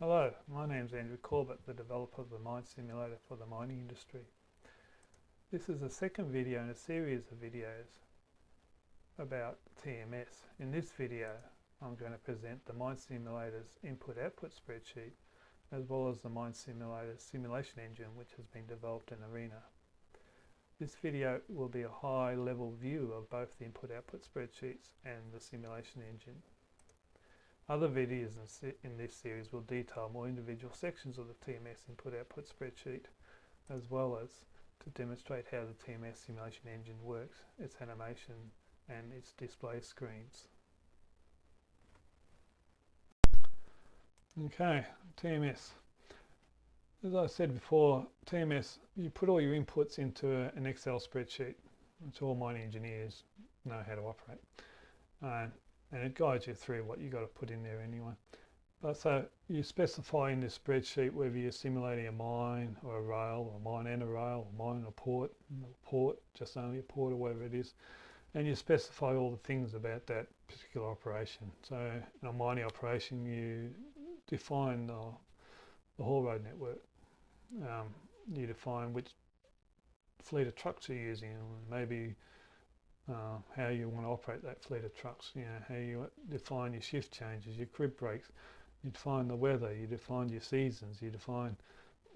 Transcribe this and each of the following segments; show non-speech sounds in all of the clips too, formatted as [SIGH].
Hello, my name is Andrew Corbett, the developer of the Mine Simulator for the mining industry. This is the second video in a series of videos about TMS. In this video, I'm going to present the Mine Simulator's input-output spreadsheet as well as the Mine Simulator simulation engine which has been developed in Arena. This video will be a high-level view of both the input-output spreadsheets and the simulation engine. Other videos in this series will detail more individual sections of the TMS input-output spreadsheet as well as to demonstrate how the TMS simulation engine works, its animation and its display screens. Okay, TMS. As I said before, TMS, you put all your inputs into an Excel spreadsheet, which all mining engineers know how to operate. Uh, and it guides you through what you've got to put in there anyway. But so you specify in this spreadsheet whether you're simulating a mine or a rail or a mine and a rail or mine and a port, a port, just only a port or whatever it is. And you specify all the things about that particular operation. So in a mining operation, you define the, the haul road network. Um, you define which fleet of trucks you're using, maybe uh, how you want to operate that fleet of trucks, you know, how you define your shift changes, your crib breaks, you define the weather, you define your seasons, you define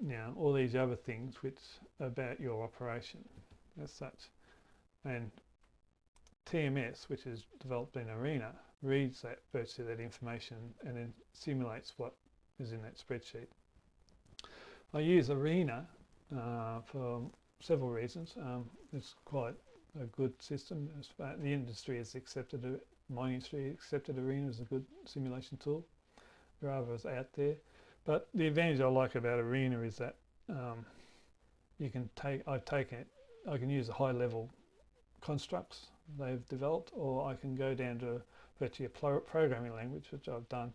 you know, all these other things which about your operation as such. And TMS, which is developed in Arena, reads that virtually that information and then simulates what is in that spreadsheet. I use Arena uh, for several reasons. Um, it's quite a good system. The industry has accepted it, mining industry accepted Arena as a good simulation tool. There are others out there. But the advantage I like about Arena is that um, you can take, I've taken it, I can use the high level constructs they've developed or I can go down to virtually a programming language, which I've done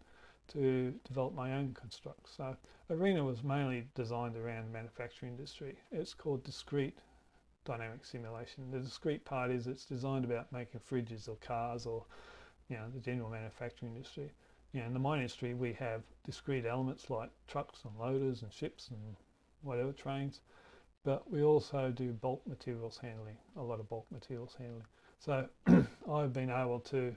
to develop my own constructs. So Arena was mainly designed around the manufacturing industry. It's called discrete dynamic simulation. The discrete part is it's designed about making fridges or cars or you know the general manufacturing industry. You know, in the mine industry we have discrete elements like trucks and loaders and ships and whatever trains, but we also do bulk materials handling, a lot of bulk materials handling. So [CLEARS THROAT] I've been able to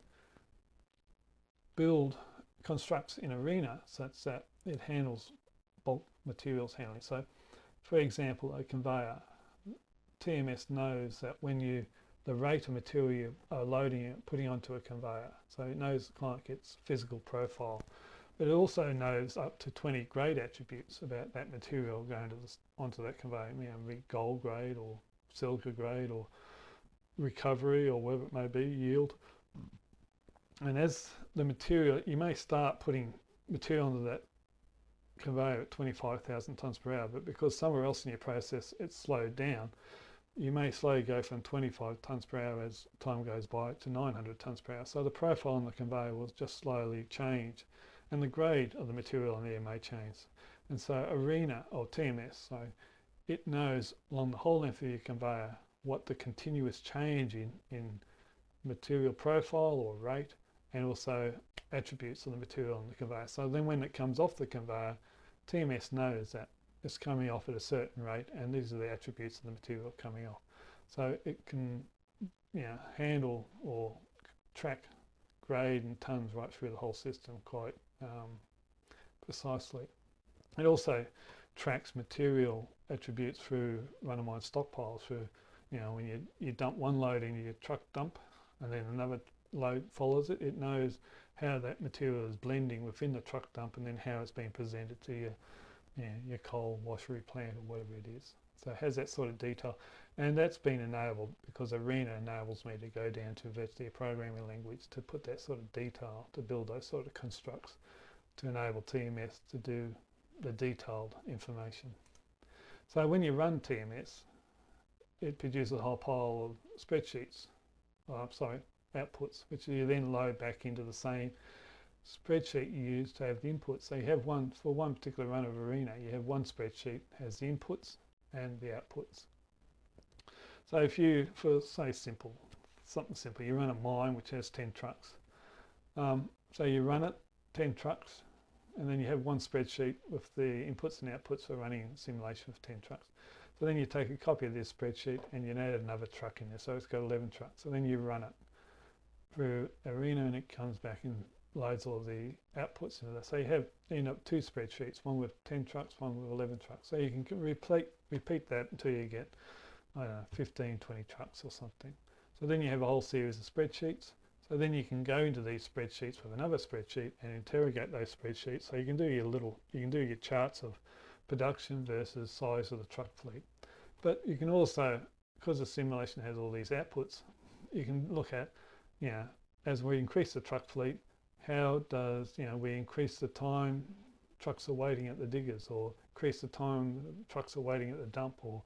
build constructs in Arena such that it handles bulk materials handling. So for example, a conveyor TMS knows that when you, the rate of material you are loading it, putting onto a conveyor. So it knows kind of its physical profile. But it also knows up to 20 grade attributes about that material going to onto that conveyor, you know, gold grade or silica grade or recovery or whatever it may be, yield. And as the material, you may start putting material onto that conveyor at 25,000 tonnes per hour, but because somewhere else in your process it's slowed down, you may slowly go from 25 tonnes per hour as time goes by to 900 tonnes per hour. So the profile on the conveyor will just slowly change and the grade of the material in there may change. And so ARENA or TMS, so it knows along the whole length of your conveyor what the continuous change in, in material profile or rate and also attributes of the material on the conveyor. So then when it comes off the conveyor, TMS knows that it's coming off at a certain rate and these are the attributes of the material coming off. So it can you know, handle or track grade and tons right through the whole system quite um, precisely. It also tracks material attributes through run-of-mine stockpiles through, you know, when you, you dump one load into your truck dump and then another load follows it, it knows how that material is blending within the truck dump and then how it's being presented to you your coal washery plant or whatever it is. So it has that sort of detail. And that's been enabled because Arena enables me to go down to virtually programming language to put that sort of detail, to build those sort of constructs to enable TMS to do the detailed information. So when you run TMS, it produces a whole pile of spreadsheets, oh, sorry, outputs, which you then load back into the same spreadsheet you use to have the inputs. So you have one, for one particular run of Arena, you have one spreadsheet has the inputs and the outputs. So if you, for say simple, something simple, you run a mine which has 10 trucks. Um, so you run it, 10 trucks, and then you have one spreadsheet with the inputs and outputs for running a simulation of 10 trucks. So then you take a copy of this spreadsheet and you add another truck in there. So it's got 11 trucks. So then you run it through Arena and it comes back and loads all the outputs into that. So you have you end up two spreadsheets, one with 10 trucks, one with 11 trucks. So you can repeat, repeat that until you get, I don't know, 15, 20 trucks or something. So then you have a whole series of spreadsheets. So then you can go into these spreadsheets with another spreadsheet and interrogate those spreadsheets. So you can do your little, you can do your charts of production versus size of the truck fleet. But you can also, because the simulation has all these outputs, you can look at, you know, as we increase the truck fleet, how does, you know, we increase the time trucks are waiting at the diggers or increase the time trucks are waiting at the dump or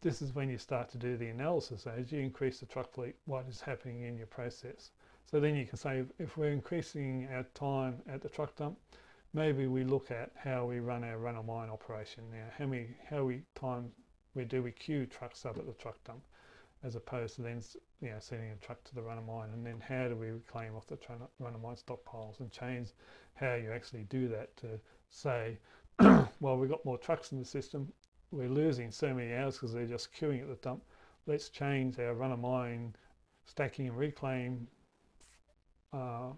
this is when you start to do the analysis as you increase the truck fleet, what is happening in your process. So then you can say if we're increasing our time at the truck dump, maybe we look at how we run our run of mine operation now, how many how we time we do we queue trucks up at the truck dump as opposed to then you know sending a truck to the run of mine. And then how do we reclaim off the run of mine stockpiles and change how you actually do that to say [COUGHS] well we've got more trucks in the system. We're losing so many hours because they're just queuing at the dump. Let's change our run of mine stacking and reclaim uh,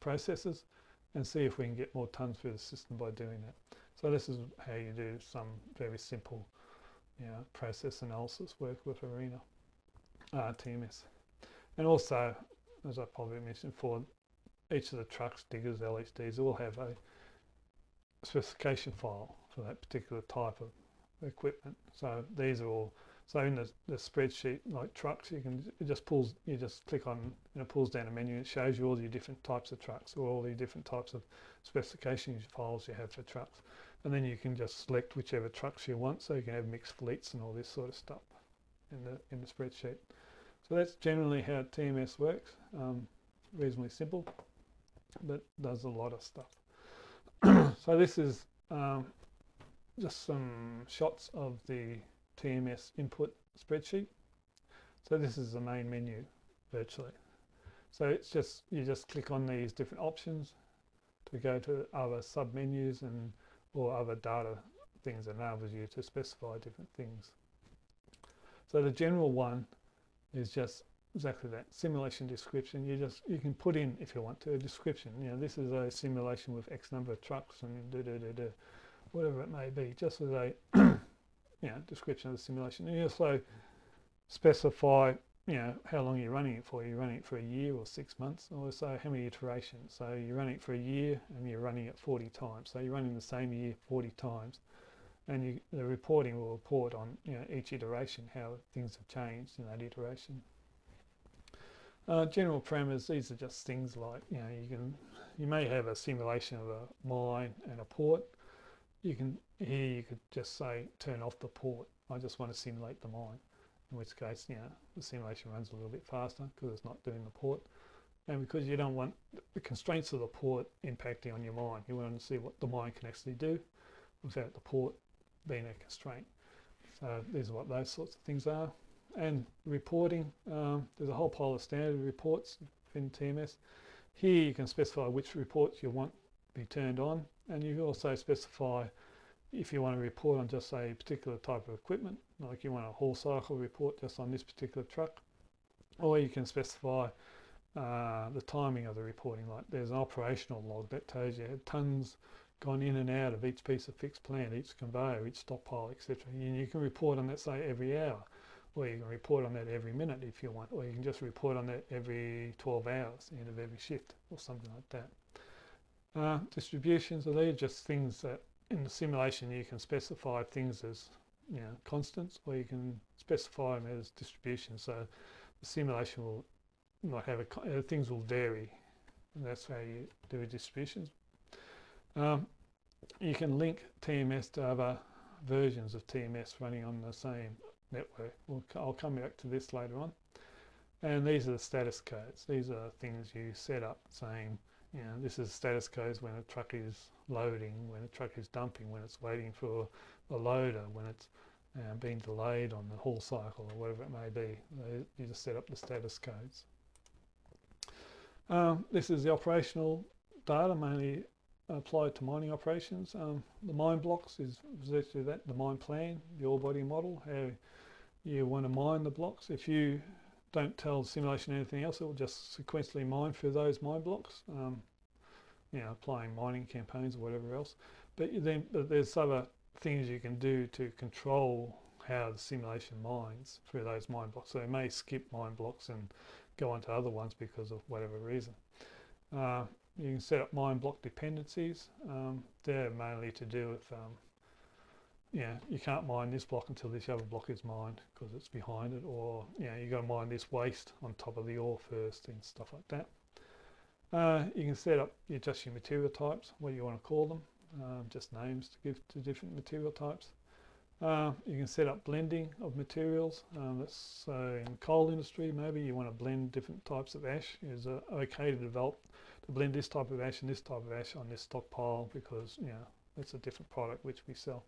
processes and see if we can get more tons through the system by doing that. So this is how you do some very simple you know, process analysis work with Arena uh, TMS. And also, as I probably mentioned before, each of the trucks, diggers, LHDs all have a specification file for that particular type of equipment. So these are all so in the, the spreadsheet, like trucks, you can it just pulls, you just click on, and it pulls down a menu. and It shows you all your different types of trucks, or all the different types of specification files you have for trucks, and then you can just select whichever trucks you want. So you can have mixed fleets and all this sort of stuff in the in the spreadsheet. So that's generally how TMS works. Um, reasonably simple, but does a lot of stuff. [CLEARS THROAT] so this is um, just some shots of the TMS input spreadsheet. So this is the main menu virtually. So it's just, you just click on these different options to go to other sub-menus and or other data things enables you to specify different things. So the general one is just exactly that simulation description. You just you can put in if you want to a description. You know this is a simulation with X number of trucks and whatever it may be. Just as a [CLEARS THROAT] you know, description of the simulation. And you also specify, you know, how long you're running it for. You're running it for a year or six months, or so how many iterations. So you're running it for a year and you're running it 40 times. So you're running the same year 40 times. And you, the reporting will report on you know, each iteration, how things have changed in that iteration. Uh, general parameters, these are just things like, you know, you can, you may have a simulation of a mine and a port, you can here you could just say turn off the port. I just want to simulate the mine, in which case you know the simulation runs a little bit faster because it's not doing the port, and because you don't want the constraints of the port impacting on your mine. You want to see what the mine can actually do without the port being a constraint. So these are what those sorts of things are. And reporting, um, there's a whole pile of standard reports in TMS. Here you can specify which reports you want to be turned on and you also specify if you want to report on just a particular type of equipment, like you want a haul cycle report just on this particular truck, or you can specify uh, the timing of the reporting. Like there's an operational log that tells you tons gone in and out of each piece of fixed plant, each conveyor, each stockpile, etc. And you can report on that, say, every hour, or you can report on that every minute if you want, or you can just report on that every 12 hours, end of every shift, or something like that. Uh, distributions are they just things that in the simulation you can specify things as you know constants or you can specify them as distributions so the simulation will not have a uh, things will vary and that's how you do distributions um, you can link TMS to other versions of TMS running on the same network we'll, I'll come back to this later on and these are the status codes these are things you set up saying you know, this is status codes when a truck is loading, when a truck is dumping, when it's waiting for the loader, when it's uh, being delayed on the haul cycle or whatever it may be. You just set up the status codes. Um, this is the operational data, mainly applied to mining operations. Um, the mine blocks is exactly that, the mine plan, the ore body model, how you want to mine the blocks. If you don't tell the simulation anything else, it will just sequentially mine through those mine blocks, um, you know, applying mining campaigns or whatever else. But then but there's other things you can do to control how the simulation mines through those mine blocks. So it may skip mine blocks and go on to other ones because of whatever reason. Uh, you can set up mine block dependencies. Um, they're mainly to do with, um, yeah, you can't mine this block until this other block is mined because it's behind it, or yeah, you got to mine this waste on top of the ore first and stuff like that. Uh, you can set up your, just your material types, what you want to call them, um, just names to give to different material types. Uh, you can set up blending of materials. Um, so in the coal industry, maybe you want to blend different types of ash. Is okay to develop to blend this type of ash and this type of ash on this stockpile because you know it's a different product which we sell.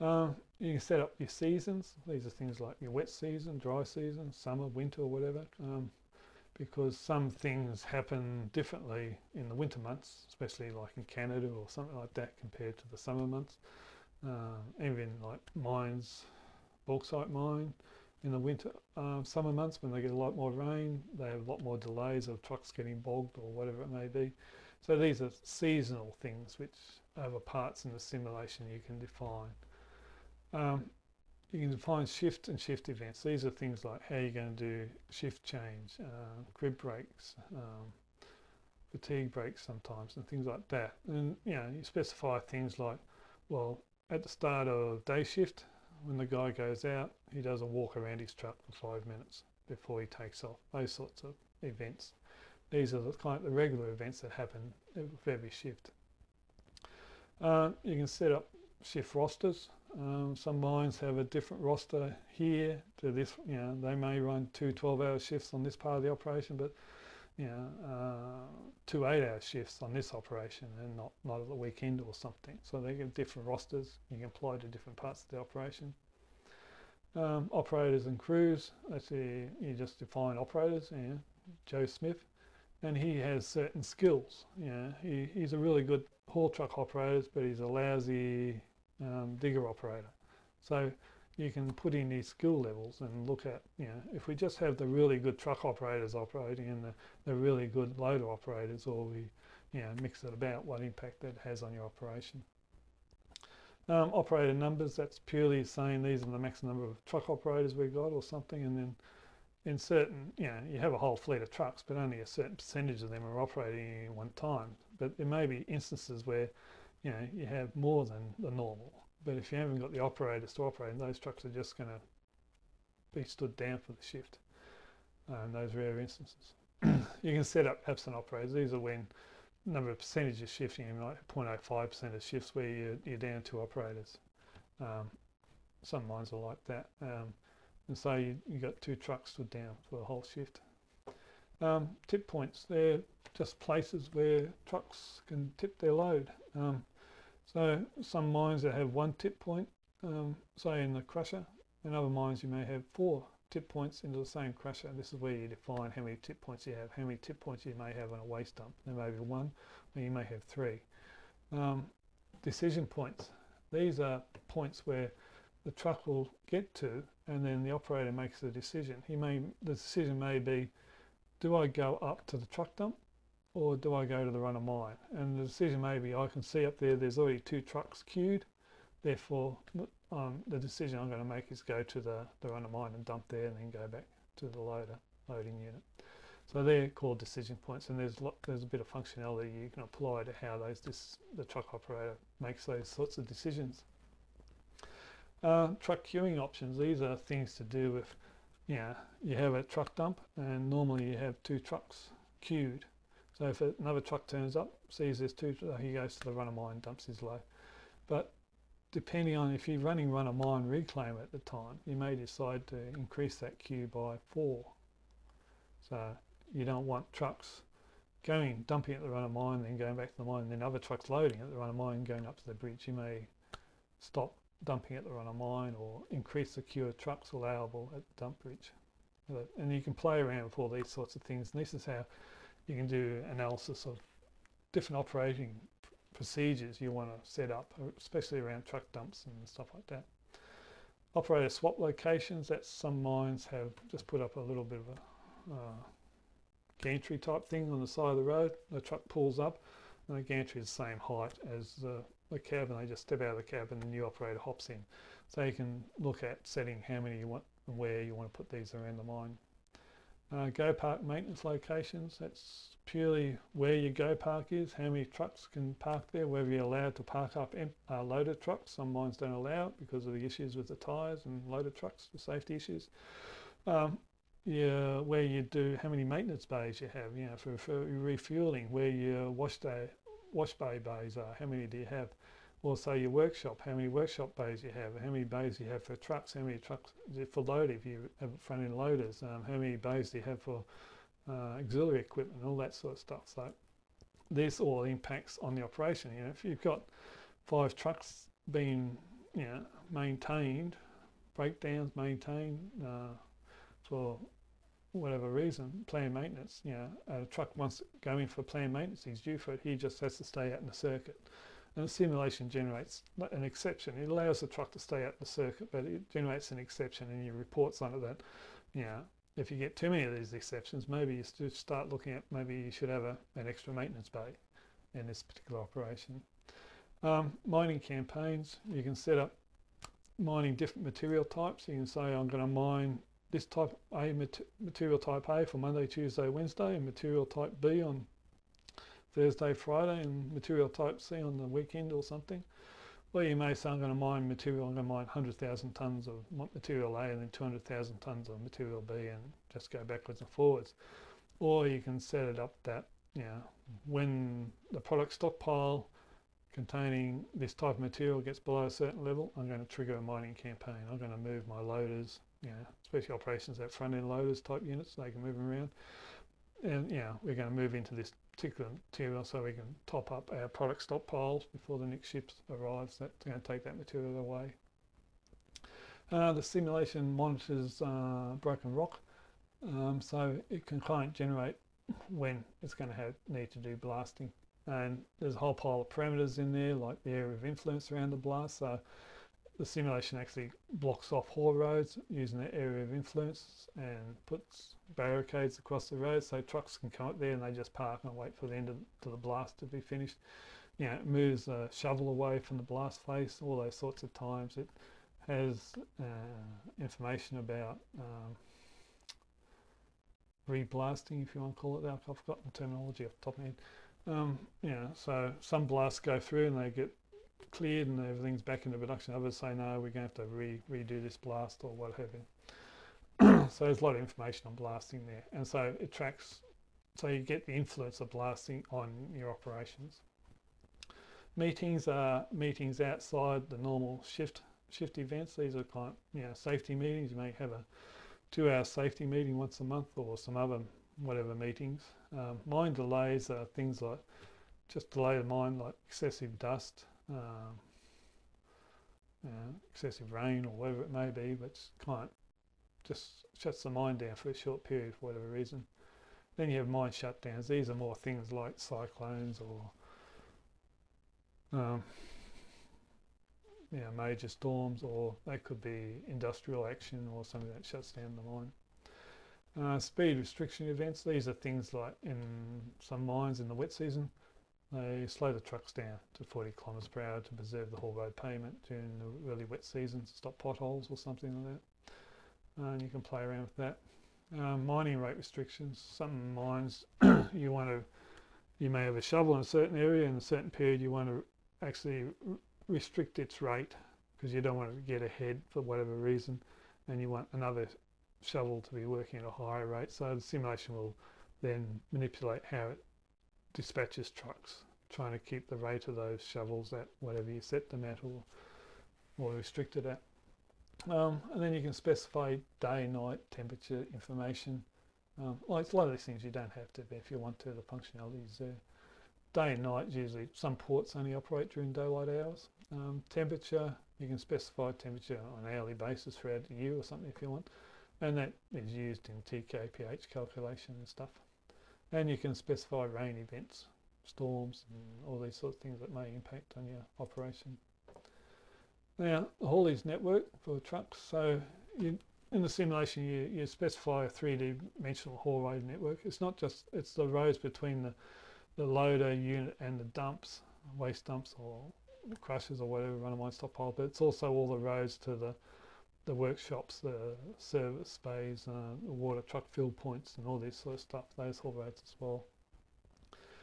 Uh, you can set up your seasons. These are things like your wet season, dry season, summer, winter, or whatever. Um, because some things happen differently in the winter months, especially like in Canada or something like that compared to the summer months. Uh, even like mines, bauxite mine, in the winter, uh, summer months when they get a lot more rain, they have a lot more delays of trucks getting bogged or whatever it may be. So these are seasonal things which over parts in the simulation you can define. Um, you can define shift and shift events. These are things like how you're going to do shift change, uh, breaks, um, fatigue breaks sometimes and things like that. And you know, you specify things like, well, at the start of day shift, when the guy goes out, he does a walk around his truck for five minutes before he takes off. Those sorts of events. These are the kind of the regular events that happen with every shift. Uh, you can set up shift rosters. Um, some mines have a different roster here to this. You know, they may run two 12-hour shifts on this part of the operation, but you know, uh, two eight-hour shifts on this operation and not, not at the weekend or something. So they get different rosters you can apply to different parts of the operation. Um, operators and crews, let's a, you just define operators, you know, Joe Smith, and he has certain skills. You know, he, he's a really good haul truck operator, but he's a lousy um, digger operator. So you can put in these skill levels and look at, you know, if we just have the really good truck operators operating and the, the really good loader operators, or we, you know, mix it about, what impact that has on your operation. Um, operator numbers, that's purely saying these are the maximum number of truck operators we've got or something, and then in certain, you know, you have a whole fleet of trucks, but only a certain percentage of them are operating at one time. But there may be instances where, you know, you have more than the normal. But if you haven't got the operators to operate, those trucks are just going to be stood down for the shift uh, in those rare instances. [CLEARS THROAT] you can set up absent operators. These are when number of percentage is shifting, like 0.05% of shifts where you're, you're, down to operators. Um, some mines are like that. Um, and so you, you got two trucks stood down for the whole shift. Um, tip points, they're just places where trucks can tip their load. Um, so some mines that have one tip point, um, say in the crusher, in other mines you may have four tip points into the same crusher. This is where you define how many tip points you have, how many tip points you may have on a waste dump. There may be one, or you may have three. Um, decision points. These are points where the truck will get to and then the operator makes the decision. He may, the decision may be, do I go up to the truck dump or do I go to the run of mine? And the decision may be, I can see up there, there's already two trucks queued. Therefore, um, the decision I'm going to make is go to the, the run of mine and dump there and then go back to the loader, loading unit. So they're called decision points and there's, there's a bit of functionality you can apply to how those the truck operator makes those sorts of decisions. Uh, truck queuing options, these are things to do with, you know, you have a truck dump and normally you have two trucks queued so if another truck turns up, sees there's two, he goes to the run of mine, dumps his load. But depending on if you're running run of mine reclaim at the time, you may decide to increase that queue by four. So you don't want trucks going, dumping at the run of mine, then going back to the mine, then other trucks loading at the run of mine, going up to the bridge. You may stop dumping at the run of mine or increase the queue of trucks allowable at the dump bridge. And you can play around with all these sorts of things. And this is how you can do analysis of different operating procedures you want to set up, especially around truck dumps and stuff like that. Operator swap locations, that's some mines have just put up a little bit of a uh, gantry type thing on the side of the road. The truck pulls up and the gantry is the same height as the, the cab and they just step out of the cab and the new operator hops in. So you can look at setting how many you want and where you want to put these around the mine. Uh, go park maintenance locations, that's purely where your go park is, how many trucks can park there, whether you're allowed to park up uh, loaded trucks. Some mines don't allow it because of the issues with the tyres and loaded trucks, the safety issues. Um, yeah, where you do how many maintenance bays you have, you know, for, for refueling, where your wash day, wash bay bays are, how many do you have? Also your workshop, how many workshop bays you have, how many bays you have for trucks, how many trucks for load if you have front end loaders, um, how many bays do you have for uh, auxiliary equipment, all that sort of stuff. So this all impacts on the operation. You know, if you've got five trucks being you know maintained, breakdowns maintained uh, for whatever reason, planned maintenance, you know, a truck wants going for planned maintenance, he's due for it, he just has to stay out in the circuit. And the simulation generates an exception. It allows the truck to stay out the circuit, but it generates an exception and you reports it that, you know, if you get too many of these exceptions, maybe you should start looking at maybe you should have a, an extra maintenance bay in this particular operation. Um, mining campaigns, you can set up mining different material types. You can say I'm going to mine this type A material type A for Monday, Tuesday, Wednesday, and material type B on Thursday, Friday, and material type C on the weekend or something. Well, you may say I'm going to mine material, I'm going to mine 100,000 tonnes of material A and then 200,000 tonnes of material B and just go backwards and forwards. Or you can set it up that, you know, when the product stockpile containing this type of material gets below a certain level, I'm going to trigger a mining campaign. I'm going to move my loaders, you know, especially operations at front end loaders type units, they can move them around. And, yeah, we're going to move into this particular material so we can top up our product stockpiles before the next ship arrives. That's going to take that material away. Uh, the simulation monitors uh, broken rock, um, so it can kind of generate when it's going to have, need to do blasting. And there's a whole pile of parameters in there, like the area of influence around the blast. So the simulation actually blocks off haul roads using the area of influence and puts barricades across the road so trucks can come up there and they just park and wait for the end of to the blast to be finished. You know, it moves a shovel away from the blast face, all those sorts of times. It has uh, information about um, reblasting, if you want to call it that. I've forgotten the terminology off the top of my head. Um, yeah, so some blasts go through and they get cleared and everything's back into production. Others say, no, we're going to have to re redo this blast or what have you. [CLEARS THROAT] so there's a lot of information on blasting there. And so it tracks, so you get the influence of blasting on your operations. Meetings are meetings outside the normal shift shift events. These are kind of, you know, safety meetings. You may have a two hour safety meeting once a month or some other whatever meetings. Um, mine delays are things like just delay the mine like excessive dust, um, you know, excessive rain or whatever it may be, but kind of just shuts the mine down for a short period for whatever reason. Then you have mine shutdowns. These are more things like cyclones or um, you know, major storms, or they could be industrial action or something that shuts down the mine. Uh, speed restriction events, these are things like in some mines in the wet season, they slow the trucks down to 40 kilometres per hour to preserve the haul road pavement during the really wet season to stop potholes or something like that. Uh, and you can play around with that. Um, mining rate restrictions. Some mines [COUGHS] you want to, you may have a shovel in a certain area in a certain period you want to actually restrict its rate because you don't want to get ahead for whatever reason and you want another shovel to be working at a higher rate. So the simulation will then manipulate how it dispatches trucks, trying to keep the rate of those shovels at whatever you set them at or, or restrict it at. Um, and then you can specify day, night, temperature information. Um, like a lot of these things you don't have to, but if you want to, the functionality is there. Day and night, usually some ports only operate during daylight hours. Um, temperature, you can specify temperature on an hourly basis throughout the year or something if you want. And that is used in TKPH calculation and stuff and you can specify rain events storms and all these sorts of things that may impact on your operation. Now, the haulage network for trucks. So you, in the simulation, you, you specify a three-dimensional haul road network. It's not just, it's the roads between the, the loader unit and the dumps, waste dumps or crushers or whatever run a mine stockpile, but it's also all the roads to the the workshops, the service bays, uh, the water truck fill points and all this sort of stuff, those haul roads as well.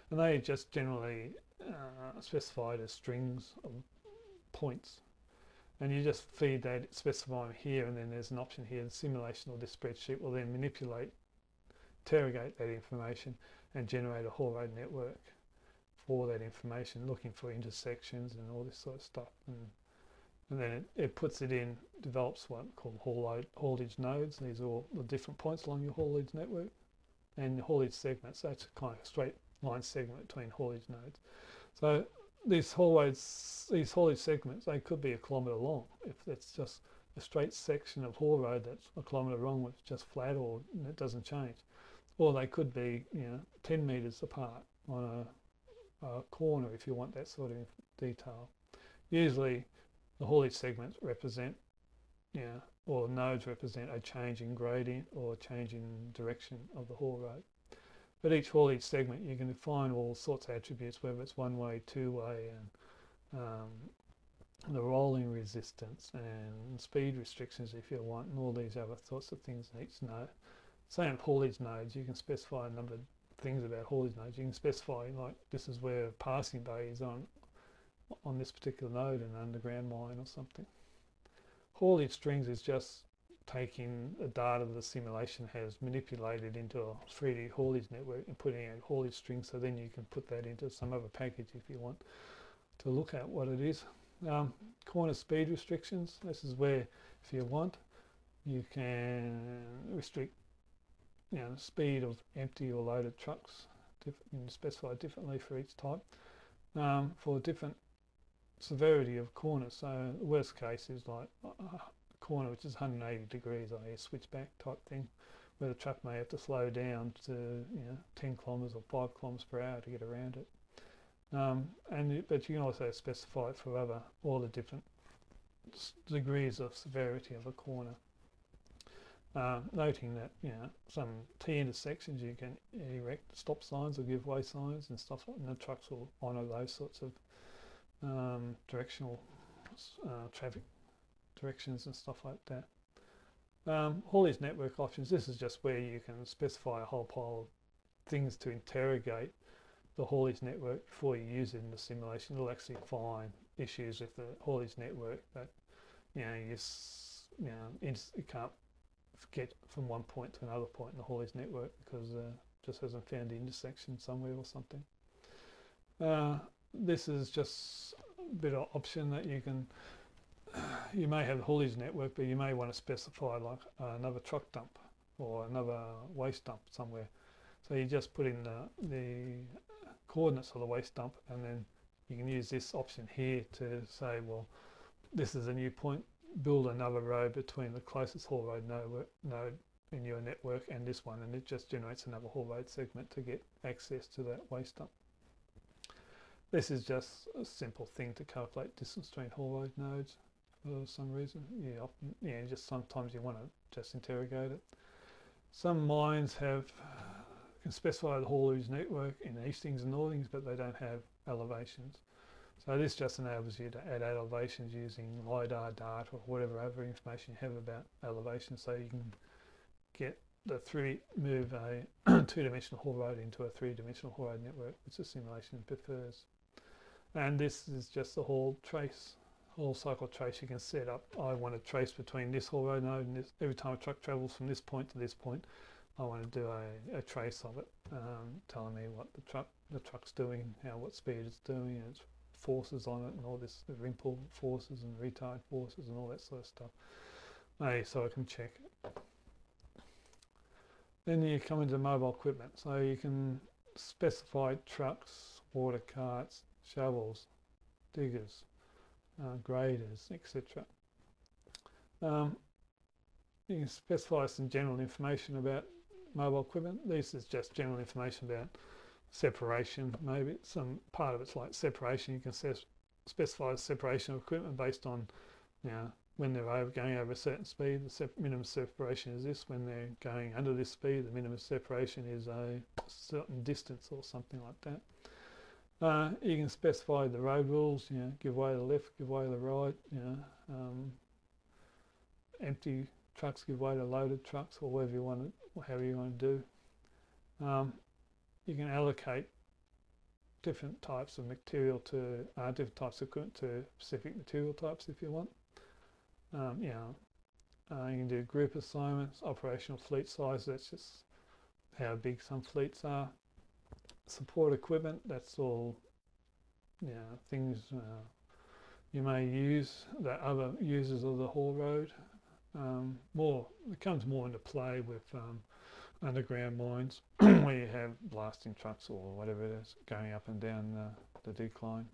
And they just generally uh, specified as strings of points. And you just feed that, specify them here, and then there's an option here, the simulation or this spreadsheet will then manipulate, interrogate that information and generate a haul road network for that information, looking for intersections and all this sort of stuff. And and then it, it puts it in, develops what called haulage nodes. These are all the different points along your haulage network and haulage segments. That's kind of a straight line segment between haulage nodes. So these haulways, these haulage segments, they could be a kilometre long if it's just a straight section of haul road that's a kilometre long with just flat or it doesn't change. Or they could be, you know, 10 metres apart on a, a corner if you want that sort of detail. Usually the haulage segments represent, yeah, or nodes represent a change in gradient or a change in direction of the haul road. But each haulage segment you can define all sorts of attributes, whether it's one way, two way, and um, the rolling resistance and speed restrictions if you want, and all these other sorts of things in each node. Same haulage nodes, you can specify a number of things about haulage nodes. You can specify like this is where passing bay is on on this particular node in an underground mine or something. Haulage strings is just taking the data the simulation has manipulated into a 3D haulage network and putting a haulage string so then you can put that into some other package if you want to look at what it is. Um, corner speed restrictions, this is where if you want you can restrict you know, the speed of empty or loaded trucks. you can specify differently for each type. Um, for different severity of corner. So worst case is like a corner which is 180 degrees, i.e. switchback type thing, where the truck may have to slow down to you know 10 kilometres or 5 kilometres per hour to get around it. Um, and but you can also specify it for other all the different degrees of severity of a corner. Uh, noting that you know some T intersections you can erect stop signs or give way signs and stuff, and the trucks will honour those sorts of um, directional uh, traffic directions and stuff like that. Um, all these network options, this is just where you can specify a whole pile of things to interrogate the haulage network before you use it in the simulation. It'll actually find issues with the haulage network that you know you, you know you can't get from one point to another point in the haulage network because uh, just hasn't found the intersection somewhere or something. Uh, this is just a bit of option that you can you may have haulage network but you may want to specify like uh, another truck dump or another waste dump somewhere so you just put in the, the coordinates of the waste dump and then you can use this option here to say well this is a new point build another road between the closest haul road node, node in your network and this one and it just generates another haul road segment to get access to that waste dump. This is just a simple thing to calculate distance between road nodes for some reason. Yeah, often, yeah, just sometimes you want to just interrogate it. Some mines have can specify the haulage network in eastings and northings, but they don't have elevations. So this just enables you to add elevations using LiDAR data or whatever other information you have about elevations so you can get the three move a [CLEARS THROAT] two-dimensional haul road into a three-dimensional haul road network, which the simulation prefers. And this is just the whole trace, whole cycle trace you can set up. I want to trace between this haul road node and this. Every time a truck travels from this point to this point, I want to do a, a trace of it, um, telling me what the truck the truck's doing, how what speed it's doing, and its forces on it, and all this the rimpull forces and retard forces and all that sort of stuff. Hey, so I can check it. Then you come into mobile equipment, so you can specify trucks, water carts, shovels, diggers, uh, graders, etc. Um, you can specify some general information about mobile equipment. This is just general information about separation, maybe some part of it's like separation. You can specify separation of equipment based on, you know, when they're over, going over a certain speed, the sep minimum separation is this. When they're going under this speed, the minimum separation is a certain distance or something like that. Uh, you can specify the road rules, you know, give way to the left, give way to the right, you know, um, empty trucks give way to loaded trucks or whatever you want to, however you want to do. Um, you can allocate different types of material to, uh, different types of equipment to specific material types if you want. Um, you know, uh, you can do group assignments, operational fleet size, that's just how big some fleets are. Support equipment, that's all know, things uh, you may use that other users of the haul road. Um, more, it comes more into play with um, underground mines [CLEARS THROAT] where you have blasting trucks or whatever it is going up and down the, the decline.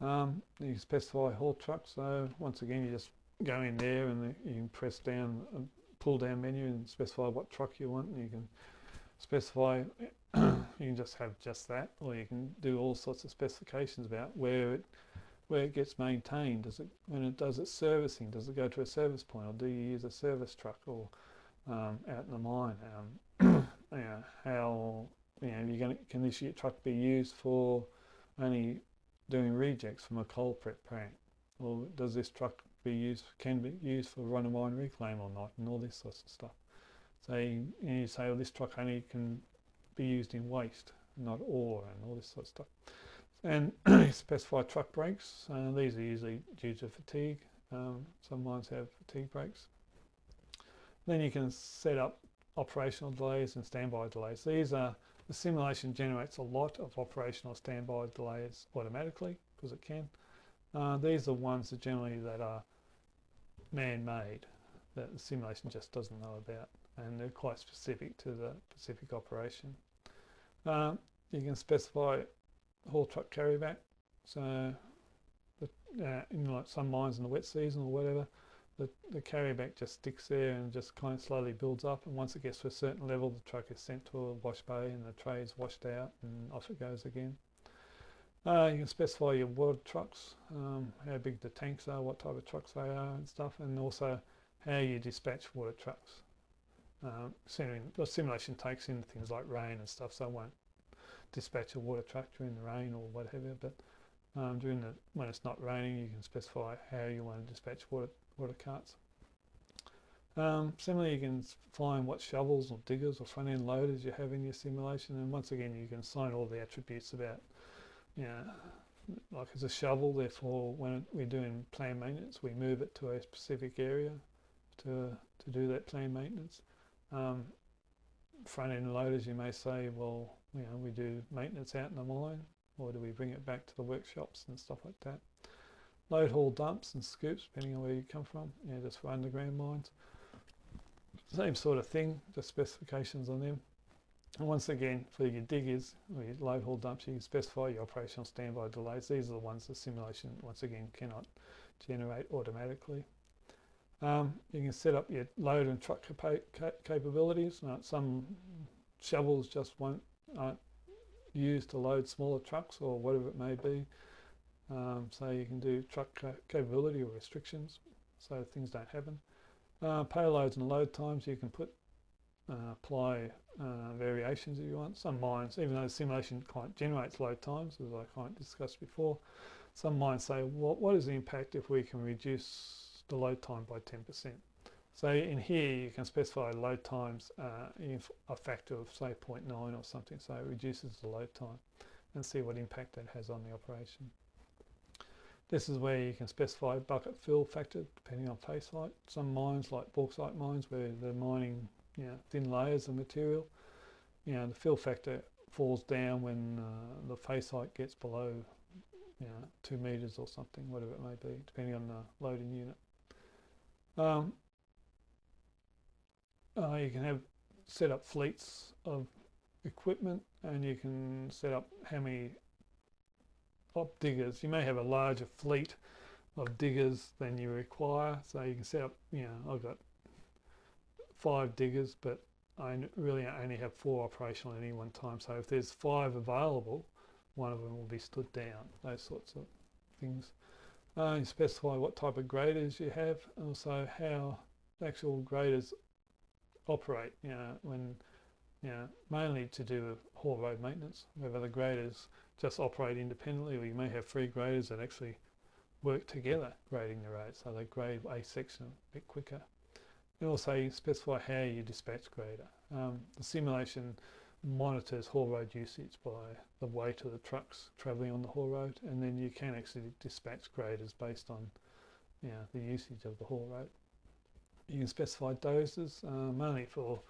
Um, you specify haul trucks, so once again you just go in there and you can press down a pull down menu and specify what truck you want and you can specify [CLEARS THROAT] you can just have just that or you can do all sorts of specifications about where it where it gets maintained. Does it when it does its servicing does it go to a service point or do you use a service truck or um, out in the mine? Um, [CLEARS THROAT] you know, how you know you're going can this truck be used for only doing rejects from a coal prep plant? Or does this truck be used can be used for run of mine reclaim or not and all this sorts of stuff? So you, you say well this truck only can be used in waste not ore and all this sort of stuff. And [CLEARS THROAT] specify truck breaks uh, these are usually due to fatigue. Um, some mines have fatigue breaks. Then you can set up operational delays and standby delays. These are the simulation generates a lot of operational standby delays automatically because it can. Uh, these are ones that generally that are man-made that the simulation just doesn't know about and they're quite specific to the specific operation. Uh, you can specify haul truck carryback so the, uh, in like some mines in the wet season or whatever the, the carryback just sticks there and just kind of slowly builds up and once it gets to a certain level the truck is sent to a wash bay and the tray is washed out and off it goes again. Uh, you can specify your water trucks, um, how big the tanks are, what type of trucks they are and stuff, and also how you dispatch water trucks. Um, the simulation takes in things like rain and stuff, so I won't dispatch a water truck during the rain or whatever, but um, during the, when it's not raining, you can specify how you want to dispatch water, water carts. Um, similarly, you can find what shovels or diggers or front-end loaders you have in your simulation, and once again, you can assign all the attributes about you know, like as a shovel, therefore when we're doing plan maintenance, we move it to a specific area to, to do that plan maintenance. Um, front end loaders, you may say, well, you know, we do maintenance out in the mine, or do we bring it back to the workshops and stuff like that. Load haul dumps and scoops, depending on where you come from, know, just for underground mines. Same sort of thing, just specifications on them. And once again, for your diggers or your load haul dumps, you can specify your operational standby delays. These are the ones the simulation, once again, cannot generate automatically. Um, you can set up your load and truck capa capabilities. Now, some shovels just won't aren't used to load smaller trucks or whatever it may be. Um, so you can do truck ca capability or restrictions so things don't happen. Uh, payloads and load times, you can put uh, apply uh, variations if you want. Some mines, even though the simulation client generates load times, as I kind of discussed before, some mines say, well, what is the impact if we can reduce the load time by 10%? So in here you can specify load times uh, in a factor of say 0.9 or something, so it reduces the load time and see what impact that has on the operation. This is where you can specify bucket fill factor depending on face height. Some mines like bauxite mines where they're mining you know, thin layers of material, you know, the fill factor falls down when uh, the face height gets below you know, two meters or something, whatever it may be, depending on the loading unit. Um, uh, you can have set up fleets of equipment and you can set up how many op diggers. You may have a larger fleet of diggers than you require, so you can set up, you know, I've got five diggers, but I really only have four operational at any one time. So if there's five available, one of them will be stood down, those sorts of things. Uh, you specify what type of graders you have, also how actual graders operate, you know, when, you know, mainly to do with haul road maintenance, whether the graders just operate independently or you may have three graders that actually work together grading the road, so they grade a section a bit quicker. And also you specify how you dispatch grader. Um, the simulation monitors haul road usage by the weight of the trucks travelling on the haul road and then you can actually dispatch graders based on you know, the usage of the haul road. You can specify dozers uh, mainly for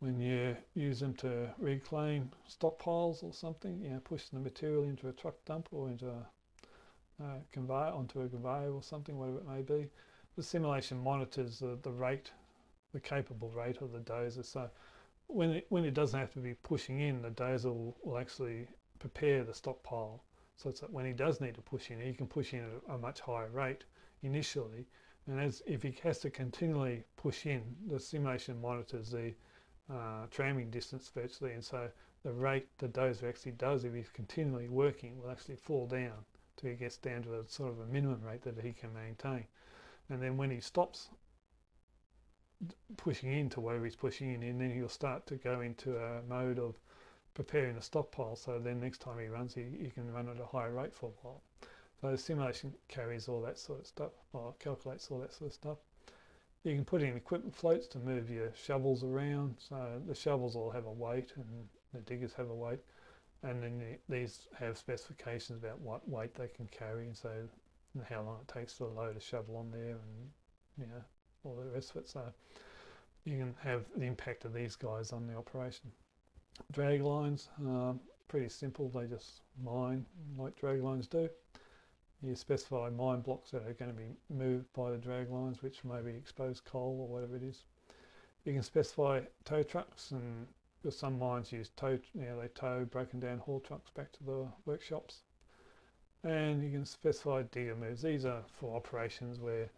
when you use them to reclaim stockpiles or something, you know, pushing the material into a truck dump or into a uh, conveyor, onto a conveyor or something, whatever it may be. The simulation monitors the, the rate, the capable rate of the dozer. So when it, when it doesn't have to be pushing in, the dozer will, actually prepare the stockpile. So it's that when he does need to push in, he can push in at a much higher rate initially. And as if he has to continually push in, the simulation monitors the uh, tramming distance virtually, and so the rate the dozer actually does if he's continually working will actually fall down till he gets down to a sort of a minimum rate that he can maintain. And then when he stops pushing into wherever he's pushing in, and then he'll start to go into a mode of preparing a stockpile. So then next time he runs, he, he can run at a higher rate for a while. So the simulation carries all that sort of stuff, or calculates all that sort of stuff. You can put in equipment floats to move your shovels around. So the shovels all have a weight, and the diggers have a weight. And then the, these have specifications about what weight they can carry, and so and how long it takes to load a shovel on there, and you know all the rest of it. So you can have the impact of these guys on the operation. Drag lines, uh, pretty simple. They just mine like drag lines do. You specify mine blocks that are going to be moved by the drag lines, which may be exposed coal or whatever it is. You can specify tow trucks, and some mines use tow, you know, they tow broken down haul trucks back to the workshops. And you can specify digger moves. These are for operations where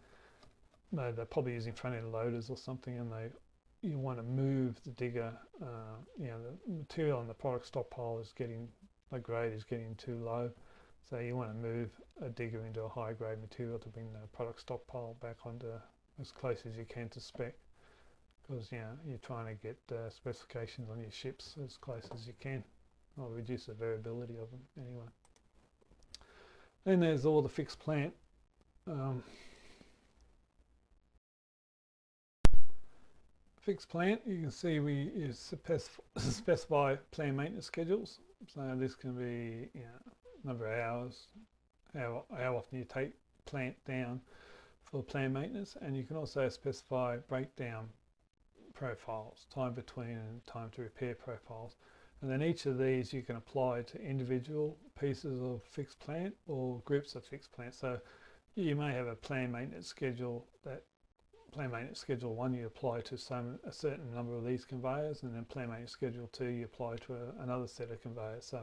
no, they're probably using front end loaders or something and they you want to move the digger, uh, you know, the material on the product stockpile is getting, the grade is getting too low. So you want to move a digger into a high grade material to bring the product stockpile back onto as close as you can to spec. Because, you know, you're trying to get uh, specifications on your ships as close as you can, or reduce the variability of them anyway. Then there's all the fixed plant. Um, fixed plant, you can see we specify plan maintenance schedules. So this can be you know, number of hours, how, how often you take plant down for plan maintenance, and you can also specify breakdown profiles, time between and time to repair profiles. And then each of these you can apply to individual pieces of fixed plant or groups of fixed plant. So you may have a plan maintenance schedule that plan maintenance schedule one you apply to some a certain number of these conveyors and then plan maintenance schedule two you apply to a, another set of conveyors. So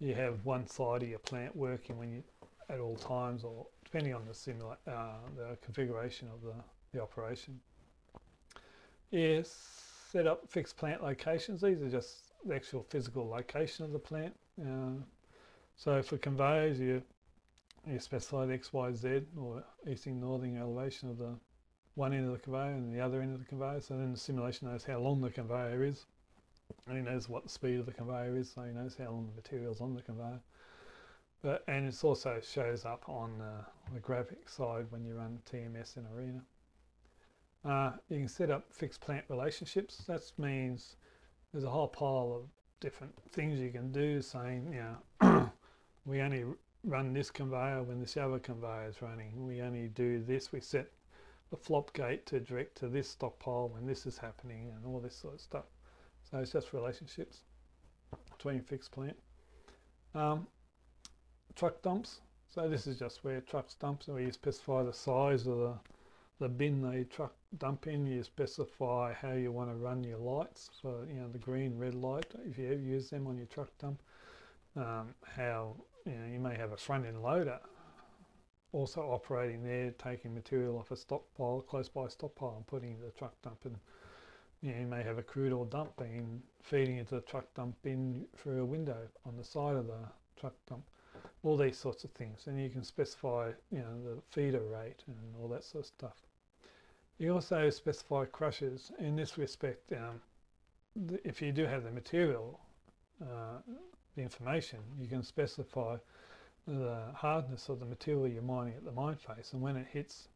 you have one side of your plant working when you at all times or depending on the simula uh, the configuration of the, the operation. Yes set up fixed plant locations. These are just the actual physical location of the plant. Uh, so for conveyors you you specify the XYZ or easting northing elevation of the one end of the conveyor and the other end of the conveyor. So then the simulation knows how long the conveyor is. And he knows what the speed of the conveyor is, so he knows how long the material's on the conveyor. But and it also shows up on uh, the graphic side when you run TMS in Arena. Uh, you can set up fixed plant relationships. That means there's a whole pile of different things you can do, saying, you know, [CLEARS THROAT] we only run this conveyor when this other conveyor is running. We only do this. We set the flop gate to direct to this stockpile when this is happening and all this sort of stuff. So it's just relationships between fixed plant. Um, truck dumps. So this is just where trucks dump. So you specify the size of the, the bin they truck dump in. You specify how you want to run your lights. So you know the green, red light if you ever use them on your truck dump. Um, how you know you may have a front end loader also operating there, taking material off a stockpile, close by stockpile and putting the truck dump and you, know, you may have a crude oil dump being feeding into the truck dump bin through a window on the side of the truck dump. All these sorts of things, and you can specify, you know, the feeder rate and all that sort of stuff. You also specify crushers. In this respect, um, if you do have the material, uh, the information, you can specify the hardness of the material you're mining at the mine face, and when it hits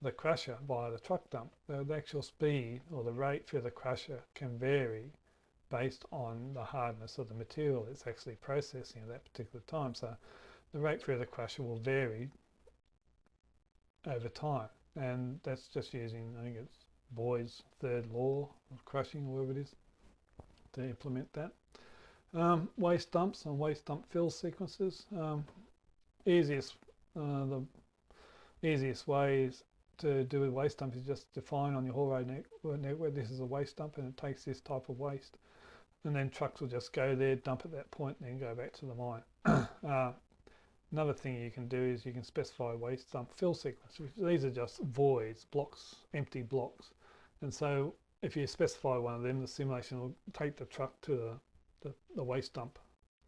the crusher via the truck dump, the, the actual speed or the rate for the crusher can vary based on the hardness of the material it's actually processing at that particular time. So the rate for the crusher will vary over time. And that's just using, I think it's Bond's third law of crushing, or whatever it is, to implement that. Um, waste dumps and waste dump fill sequences. Um, easiest, uh, the easiest way is to do with waste dump is just define on your haul road network, network this is a waste dump and it takes this type of waste. And then trucks will just go there, dump at that point, and then go back to the mine. [COUGHS] uh, another thing you can do is you can specify waste dump fill sequence. These are just voids, blocks, empty blocks. And so if you specify one of them, the simulation will take the truck to the, the, waste dump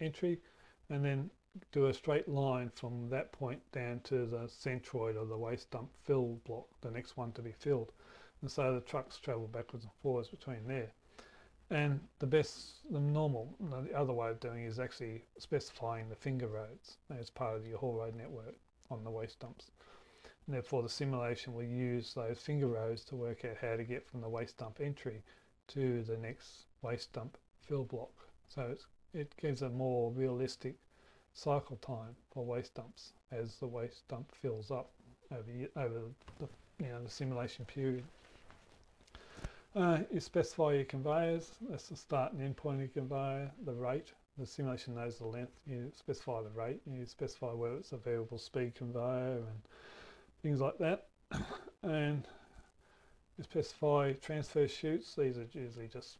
entry and then do a straight line from that point down to the centroid of the waste dump fill block, the next one to be filled. And so the trucks travel backwards and forwards between there. And the best, the normal, the other way of doing is actually specifying the finger roads as part of your haul road network on the waste dumps. And therefore the simulation will use those finger roads to work out how to get from the waste dump entry to the next waste dump fill block. So it gives a more realistic cycle time for waste dumps as the waste dump fills up over, over the, you know, the simulation period. Uh, you specify your conveyors, that's the start and end point of your conveyor, the rate, the simulation knows the length, you specify the rate, you specify whether it's a variable speed conveyor and things like that. [COUGHS] and you specify transfer chutes, these are usually just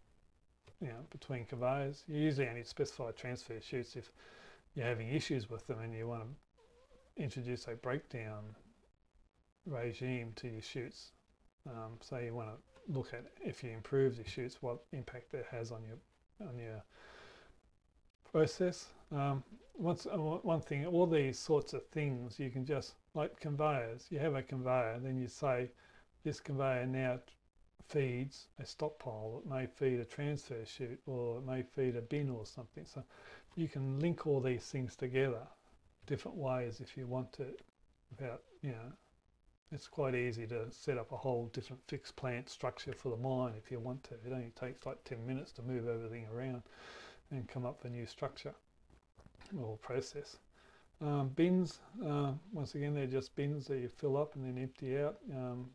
you know, between conveyors. You usually only specify transfer chutes if you're having issues with them and you want to introduce a breakdown regime to your chutes. Um, so you want to look at if you improve the chutes, what impact that has on your on your process. Um, once, uh, one thing, all these sorts of things, you can just, like conveyors, you have a conveyor, then you say, this conveyor now feeds a stockpile, it may feed a transfer chute, or it may feed a bin or something. So you can link all these things together different ways if you want to without, you know, it's quite easy to set up a whole different fixed plant structure for the mine if you want to. It only takes like 10 minutes to move everything around and come up with a new structure or process. Um, bins, uh, once again, they're just bins that you fill up and then empty out. Um,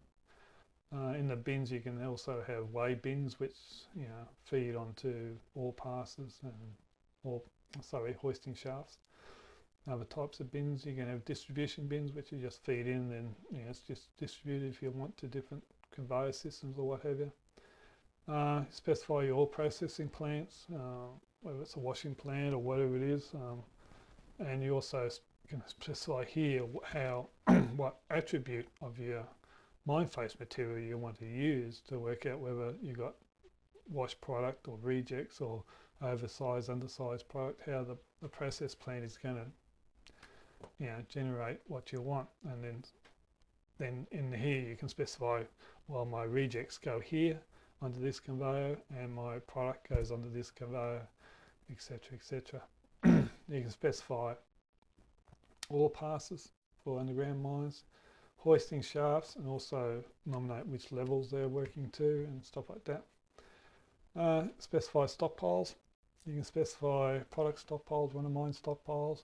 uh, in the bins, you can also have weigh bins, which you know feed onto ore passes and all sorry, hoisting shafts. Other types of bins, you can have distribution bins, which you just feed in, and you know, it's just distributed if you want to different conveyor systems or what have you. Uh, specify your processing plants, uh, whether it's a washing plant or whatever it is, um, and you also can specify here how [COUGHS] what attribute of your mine face material you want to use to work out whether you've got wash product or rejects or oversized, undersized product, how the, the process plant is going to you know, generate what you want. And then, then in here you can specify, well, my rejects go here onto this conveyor and my product goes onto this conveyor, etc., etc. [CLEARS THROAT] you can specify ore passes for underground mines, hoisting shafts, and also nominate which levels they're working to and stuff like that. Uh, specify stockpiles. You can specify product stockpiles, run of mine stockpiles,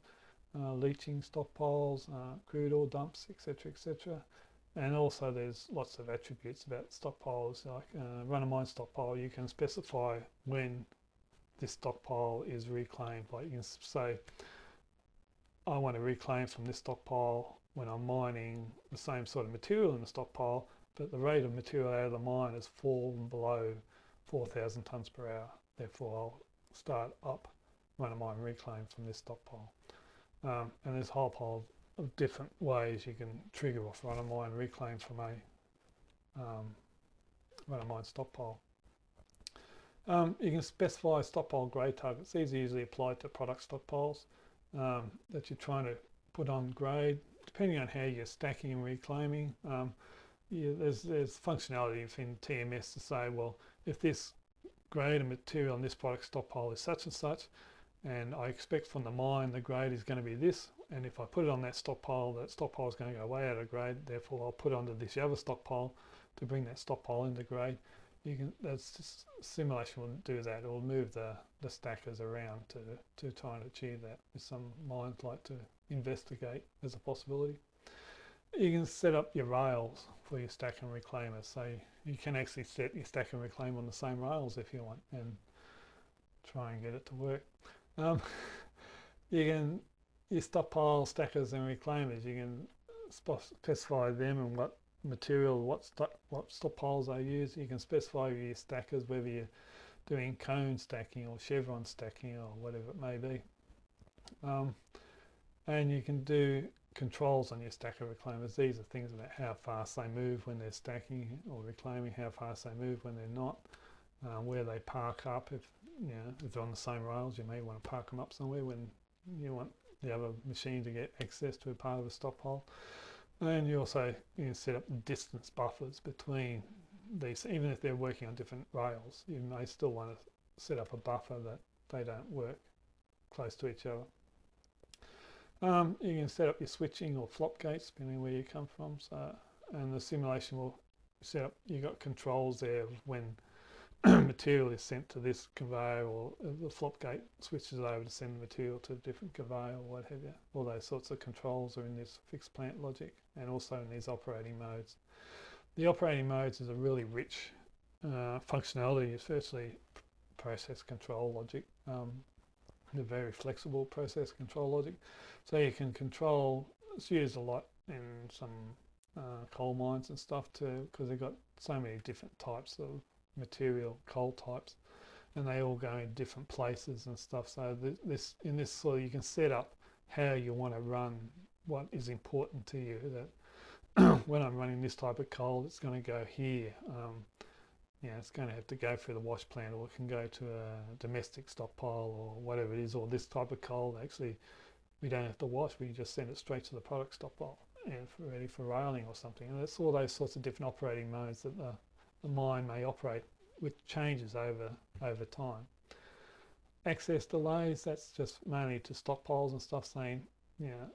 uh, leaching stockpiles, uh, crude oil dumps, etc., etc. And also there's lots of attributes about stockpiles, like uh, run of mine stockpile, you can specify when this stockpile is reclaimed. Like you can say, I want to reclaim from this stockpile when I'm mining the same sort of material in the stockpile, but the rate of material out of the mine has fallen below 4,000 tonnes per hour. Therefore, I'll start up run of mine reclaim from this stockpile. Um, and there's a whole pile of different ways you can trigger off run of mine reclaim from a um, run a mine stockpile. Um, you can specify stockpile grade targets. These are usually applied to product stockpiles um, that you're trying to put on grade, depending on how you're stacking and reclaiming. Um, there's, there's functionality within TMS to say, well, if this grade of material in this product stockpile is such and such, and I expect from the mine the grade is going to be this, and if I put it on that stockpile, that stockpile is going to go way out of grade, therefore I'll put it onto this other stockpile to bring that stockpile into grade. You can that's just simulation will do that. It will move the, the stackers around to to try and achieve that. Some mines like to investigate as a possibility. You can set up your rails for your stack and reclaimers. So you can actually set your stack and reclaim on the same rails if you want and try and get it to work. Um, [LAUGHS] you can your stockpile stackers and reclaimers. You can specify them and what material, what st what stockpiles they use. You can specify your stackers whether you're doing cone stacking or chevron stacking or whatever it may be. Um, and you can do controls on your stacker reclaimers. These are things about how fast they move when they're stacking or reclaiming, how fast they move when they're not, uh, where they park up. If you know if they're on the same rails, you may want to park them up somewhere when you want the other machine to get access to a part of the stockpile. And you also you can set up distance buffers between these, even if they're working on different rails, you may still want to set up a buffer that they don't work close to each other. Um, you can set up your switching or flop gates depending where you come from. So, and the simulation will set up. you've got controls there when [CLEARS THROAT] material is sent to this conveyor or the flop gate switches over to send the material to a different conveyor or what have you. All those sorts of controls are in this fixed plant logic and also in these operating modes. The operating modes is a really rich uh, functionality, especially process control logic. Um, the very flexible process control logic. So you can control, it's used a lot in some uh, coal mines and stuff too, because they've got so many different types of material, coal types, and they all go in different places and stuff. So th this in this so you can set up how you want to run what is important to you. That [CLEARS THROAT] when I'm running this type of coal, it's going to go here. Um, yeah, it's going to have to go through the wash plant or it can go to a domestic stockpile or whatever it is, or this type of coal, actually, we don't have to wash, we just send it straight to the product stockpile and for, ready for railing or something. And it's all those sorts of different operating modes that the, the mine may operate, which changes over, over time. Access delays, that's just mainly to stockpiles and stuff saying, you know,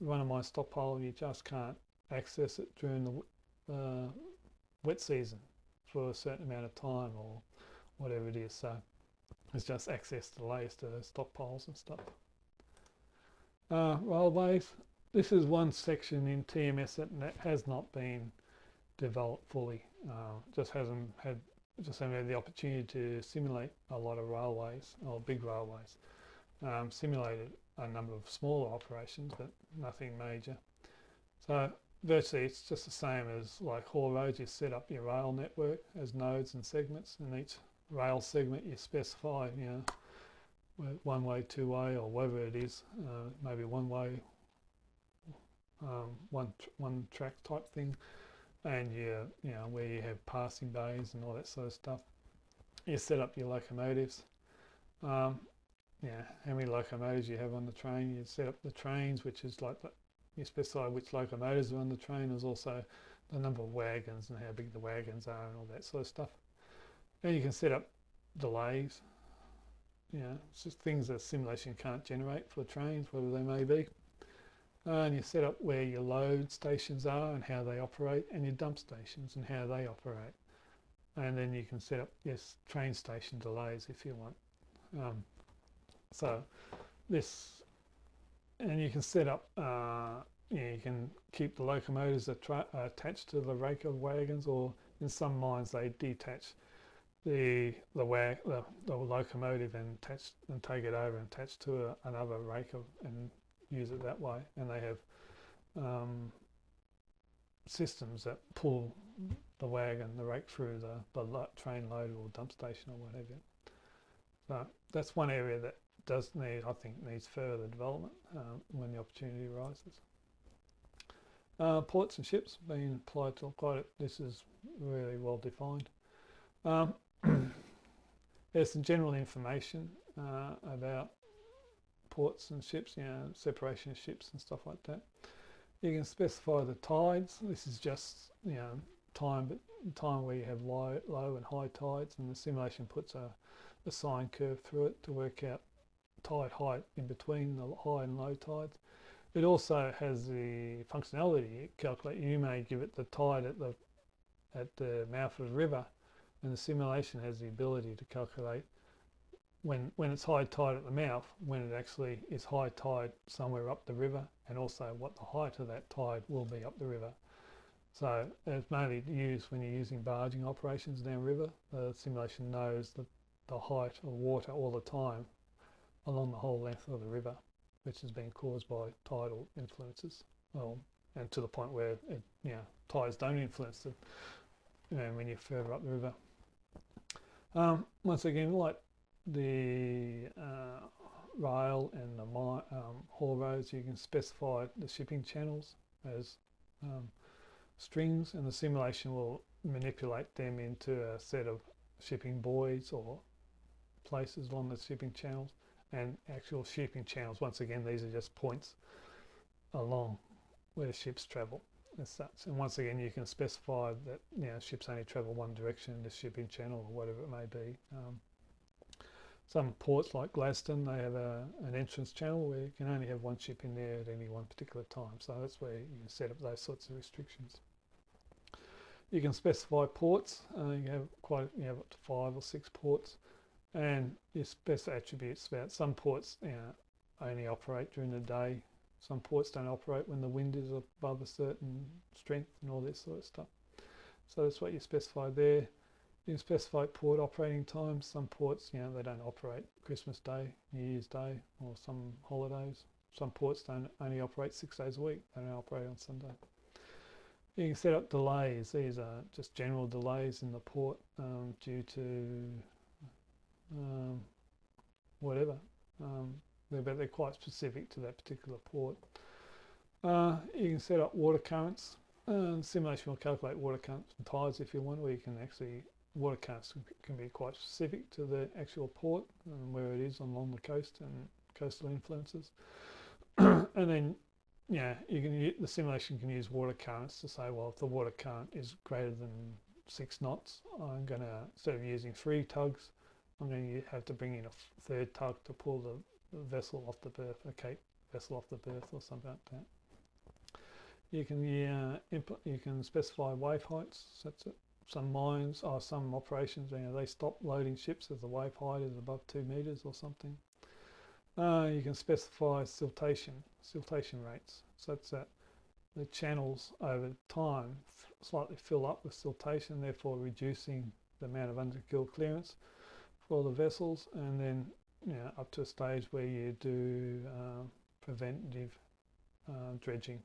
run a mine stockpile, you just can't access it during the uh, wet season for a certain amount of time or whatever it is. So it's just access delays to stockpiles and stuff. Uh, railways, this is one section in TMS that has not been developed fully. Uh, just hasn't had just haven't had the opportunity to simulate a lot of railways or big railways. Um, simulated a number of smaller operations, but nothing major. So virtually it's just the same as like haul roads. You set up your rail network as nodes and segments and each rail segment you specify you know one way two way or whatever it is uh, maybe one way um, one tr one track type thing. And you you know where you have passing bays and all that sort of stuff. You set up your locomotives. Um, yeah how many locomotives you have on the train? You set up the trains which is like you specify which locomotives are on the train. There's also the number of wagons and how big the wagons are and all that sort of stuff. And you can set up delays. You know, it's just things that simulation can't generate for trains, whatever they may be. and you set up where your load stations are and how they operate and your dump stations and how they operate. And then you can set up, yes, train station delays if you want. Um, so this and you can set up, uh, you, know, you can keep the locomotives attached to the rake of wagons or in some mines they detach the the, wag, the, the locomotive and attach and take it over and attach to a, another rake and use it that way and they have um, systems that pull the wagon, the rake through the, the train load or dump station or whatever. So that's one area that does need, I think, needs further development um, when the opportunity arises. Uh, ports and ships being applied to quite, this is really well defined. Um, [CLEARS THROAT] there's some general information uh, about ports and ships, you know, separation of ships and stuff like that. You can specify the tides. This is just, you know, time, time where you have low, low and high tides and the simulation puts a, a sine curve through it to work out tide height in between the high and low tides. It also has the functionality to calculate. You may give it the tide at the at the mouth of the river, and the simulation has the ability to calculate when when it's high tide at the mouth, when it actually is high tide somewhere up the river, and also what the height of that tide will be up the river. So it's mainly used when you're using barging operations downriver. The simulation knows the, the height of water all the time along the whole length of the river, which has been caused by tidal influences. Well, and to the point where it, you know, tides don't influence it you know, when you're further up the river. Um, once again, like the uh, rail and the um, haul roads, you can specify the shipping channels as um, strings and the simulation will manipulate them into a set of shipping buoys or places along the shipping channels and actual shipping channels. Once again, these are just points along where ships travel as such. And once again, you can specify that you know, ships only travel one direction in the shipping channel or whatever it may be. Um, some ports like Gladstone, they have a, an entrance channel where you can only have one ship in there at any one particular time. So that's where you can set up those sorts of restrictions. You can specify ports. Uh, you have quite you have up to five or six ports, and you specify attributes about some ports you know, only operate during the day. Some ports don't operate when the wind is above a certain strength and all this sort of stuff. So that's what you specify there. You specify port operating times. Some ports, you know, they don't operate Christmas Day, New Year's Day, or some holidays. Some ports don't only operate six days a week. They don't operate on Sunday. You can set up delays. These are just general delays in the port um, due to um, whatever. Um, they're, but they're quite specific to that particular port. Uh, you can set up water currents. Uh, simulation will calculate water currents and tides if you want, or you can actually, water currents can be quite specific to the actual port and where it is along the coast and coastal influences. [COUGHS] and then yeah, you can the simulation can use water currents to say, well, if the water current is greater than six knots, I'm going to instead of using three tugs, I'm going to have to bring in a third tug to pull the, vessel off the berth, a cape vessel off the berth, or something like that. You can yeah, you can specify wave heights. That's it. Some mines or some operations, you know, they stop loading ships if the wave height is above two meters or something. Uh, you can specify siltation, siltation rates, such that the channels over time slightly fill up with siltation, therefore reducing the amount of underkeel clearance for the vessels, and then you know, up to a stage where you do uh, preventive uh, dredging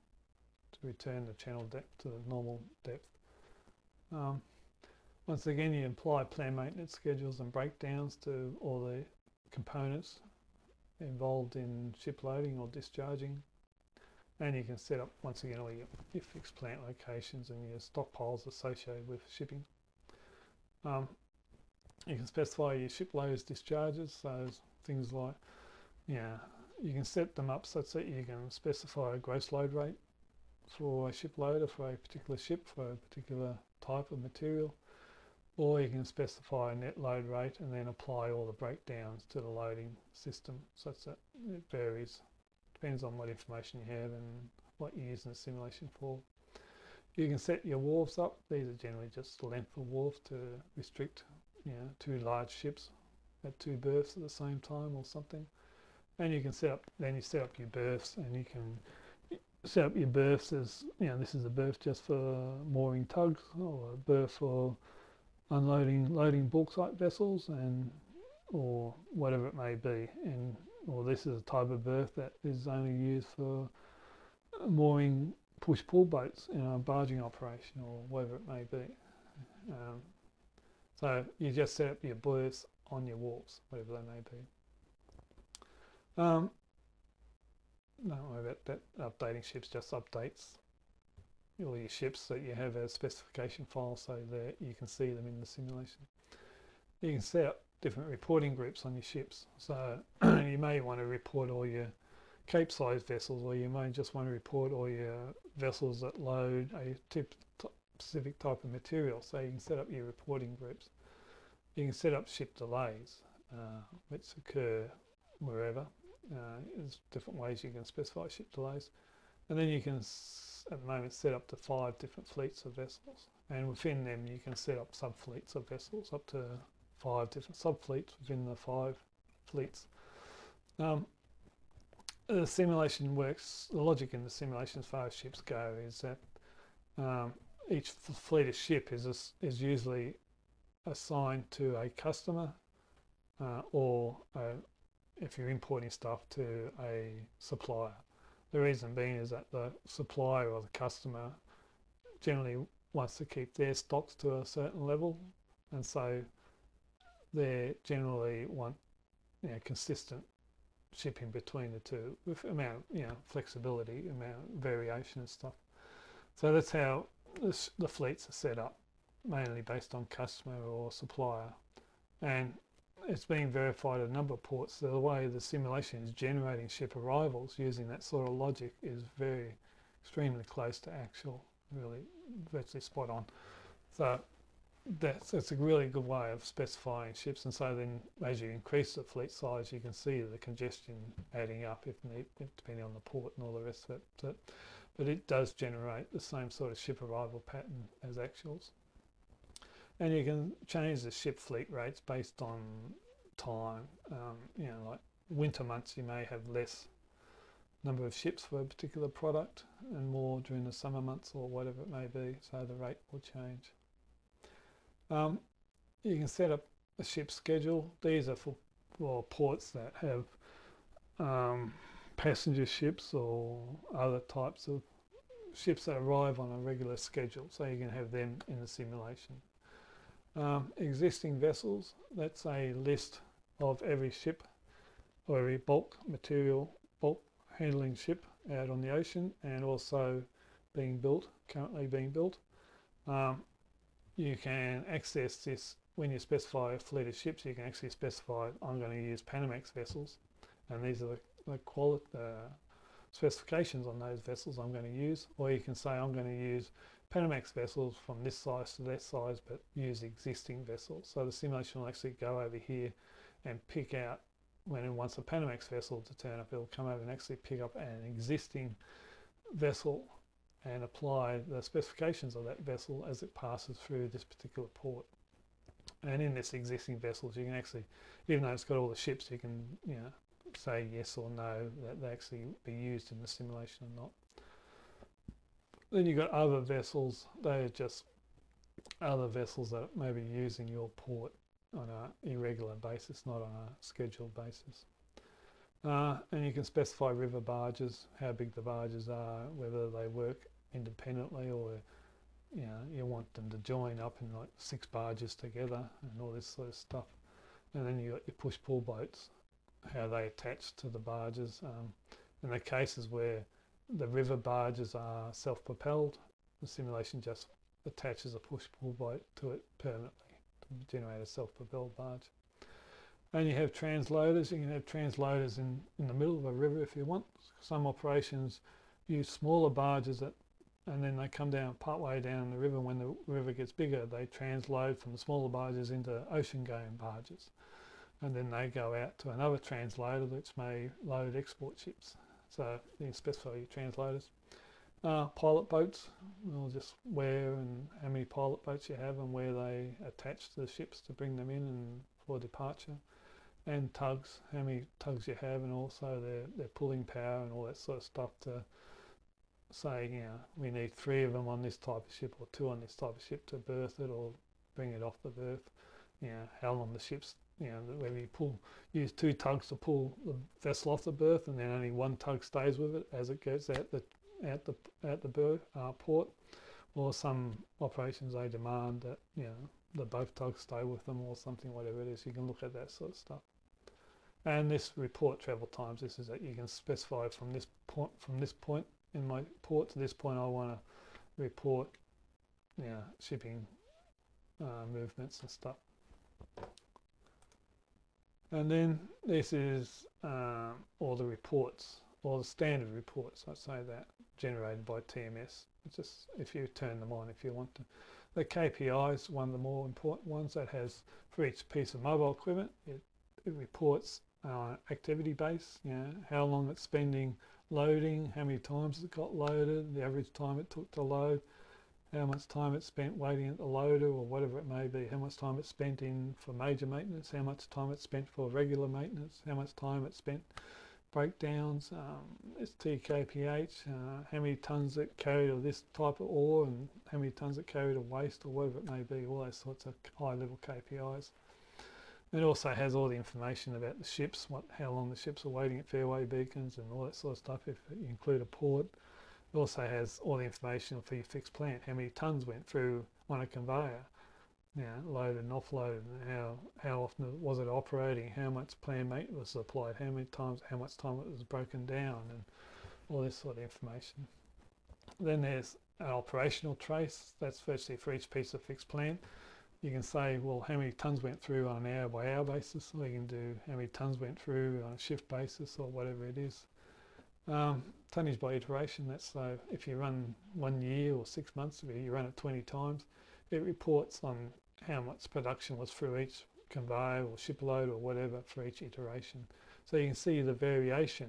to return the channel depth to the normal depth. Um, once again, you apply planned maintenance schedules and breakdowns to all the components involved in ship loading or discharging. And you can set up, once again, all your, your fixed plant locations and your stockpiles associated with shipping. Um, you can specify your ship loads discharges, so things like, yeah, you can set them up such that you can specify a gross load rate for a ship loader for a particular ship for a particular type of material or you can specify a net load rate and then apply all the breakdowns to the loading system such that it varies. Depends on what information you have and what you're using the simulation for. You can set your wharves up. These are generally just the length of wharf to restrict you know, two large ships at two berths at the same time or something. And you can set up, then you set up your berths and you can set up your berths as, you know, this is a berth just for mooring tugs or a berth for unloading loading bauxite vessels and or whatever it may be and or this is a type of berth that is only used for mooring push-pull boats in a barging operation or whatever it may be. Um, so you just set up your berths on your wharves, whatever they may be. Um, don't worry about that. Updating ships just updates all your ships that you have as specification files so that you can see them in the simulation. you can set up different reporting groups on your ships. So [CLEARS THROAT] you may want to report all your Cape-sized vessels, or you may just want to report all your vessels that load a tip, specific type of material. So you can set up your reporting groups. You can set up ship delays, uh, which occur wherever. Uh, there's different ways you can specify ship delays. And then you can, at the moment, set up to five different fleets of vessels. And within them, you can set up sub-fleets of vessels, up to five different sub-fleets within the five fleets. Um, the simulation works, the logic in the simulation as far as ships go is that um, each fleet of ship is, a, is usually assigned to a customer uh, or a, if you're importing stuff to a supplier. The reason being is that the supplier or the customer generally wants to keep their stocks to a certain level and so they generally want you know, consistent shipping between the two with amount you know flexibility amount variation and stuff so that's how this, the fleets are set up mainly based on customer or supplier. And it's being verified at a number of ports so the way the simulation is generating ship arrivals using that sort of logic is very extremely close to actual really virtually spot on. So that's, that's a really good way of specifying ships and so then as you increase the fleet size you can see the congestion adding up if need, depending on the port and all the rest of it. But, but it does generate the same sort of ship arrival pattern as actuals. And you can change the ship fleet rates based on time. Um, you know like winter months you may have less number of ships for a particular product and more during the summer months or whatever it may be so the rate will change. Um, you can set up a ship schedule. These are for, ports that have um, passenger ships or other types of ships that arrive on a regular schedule. So you can have them in the simulation. Um, existing vessels, that's a list of every ship or every bulk material, bulk handling ship out on the ocean and also being built, currently being built. Um, you can access this when you specify a fleet of ships you can actually specify I'm going to use Panamax vessels and these are the, the quality uh, specifications on those vessels I'm going to use or you can say I'm going to use Panamax vessels from this size to that size but use existing vessels so the simulation will actually go over here and pick out when it wants a Panamax vessel to turn up it'll come over and actually pick up an existing vessel and apply the specifications of that vessel as it passes through this particular port. And in this existing vessels, you can actually, even though it's got all the ships, you can you know, say yes or no that they actually be used in the simulation or not. Then you've got other vessels, they are just other vessels that may be using your port on an irregular basis, not on a scheduled basis. Uh, and you can specify river barges, how big the barges are, whether they work independently or you know you want them to join up in like six barges together and all this sort of stuff and then you got your push pull boats how they attach to the barges. Um, in the cases where the river barges are self-propelled the simulation just attaches a push pull boat to it permanently to generate a self-propelled barge. And you have transloaders. You can have transloaders in in the middle of a river if you want. Some operations use smaller barges that and then they come down part way down the river. When the river gets bigger they transload from the smaller barges into ocean going barges and then they go out to another transloader which may load export ships so you specify your transloaders uh, pilot boats will just where and how many pilot boats you have and where they attach to the ships to bring them in and for departure. And tugs how many tugs you have and also their, their pulling power and all that sort of stuff to say, you know, we need three of them on this type of ship or two on this type of ship to berth it or bring it off the berth. You know, how long the ship's, you know, whether you pull, use two tugs to pull the vessel off the berth and then only one tug stays with it as it goes out the out the out the berth, uh, port, or some operations they demand that you know the both tugs stay with them or something, whatever it is. You can look at that sort of stuff. And this report travel times. This is that you can specify from this point from this point in my port to this point I want to report you know, shipping uh, movements and stuff. And then this is um, all the reports, all the standard reports, I'd say that, generated by TMS. It's just if you turn them on if you want to. The KPI is one of the more important ones that has for each piece of mobile equipment, it, it reports uh, activity base, you know, how long it's spending loading, how many times it got loaded, the average time it took to load, how much time it's spent waiting at the loader or whatever it may be, how much time it's spent in for major maintenance, how much time it's spent for regular maintenance, how much time it spent breakdowns, um, STKPH, uh, how many tons it carried of this type of ore and how many tons it carried of waste or whatever it may be, all those sorts of high level KPIs. It also has all the information about the ships, what, how long the ships are waiting at fairway beacons and all that sort of stuff if you include a port. It also has all the information for your fixed plant, how many tons went through on a conveyor, you know, loaded and offloaded, how, how often was it operating, how much plant maintenance was applied, how many times, how much time it was broken down, and all this sort of information. Then there's an operational trace, that's virtually for each piece of fixed plant. You can say, well, how many tons went through on an hour by hour basis, or you can do how many tons went through on a shift basis, or whatever it is. Um, tonnage by iteration, that's so if you run one year or six months, you run it 20 times, it reports on how much production was through each conveyor or shipload or whatever for each iteration. So you can see the variation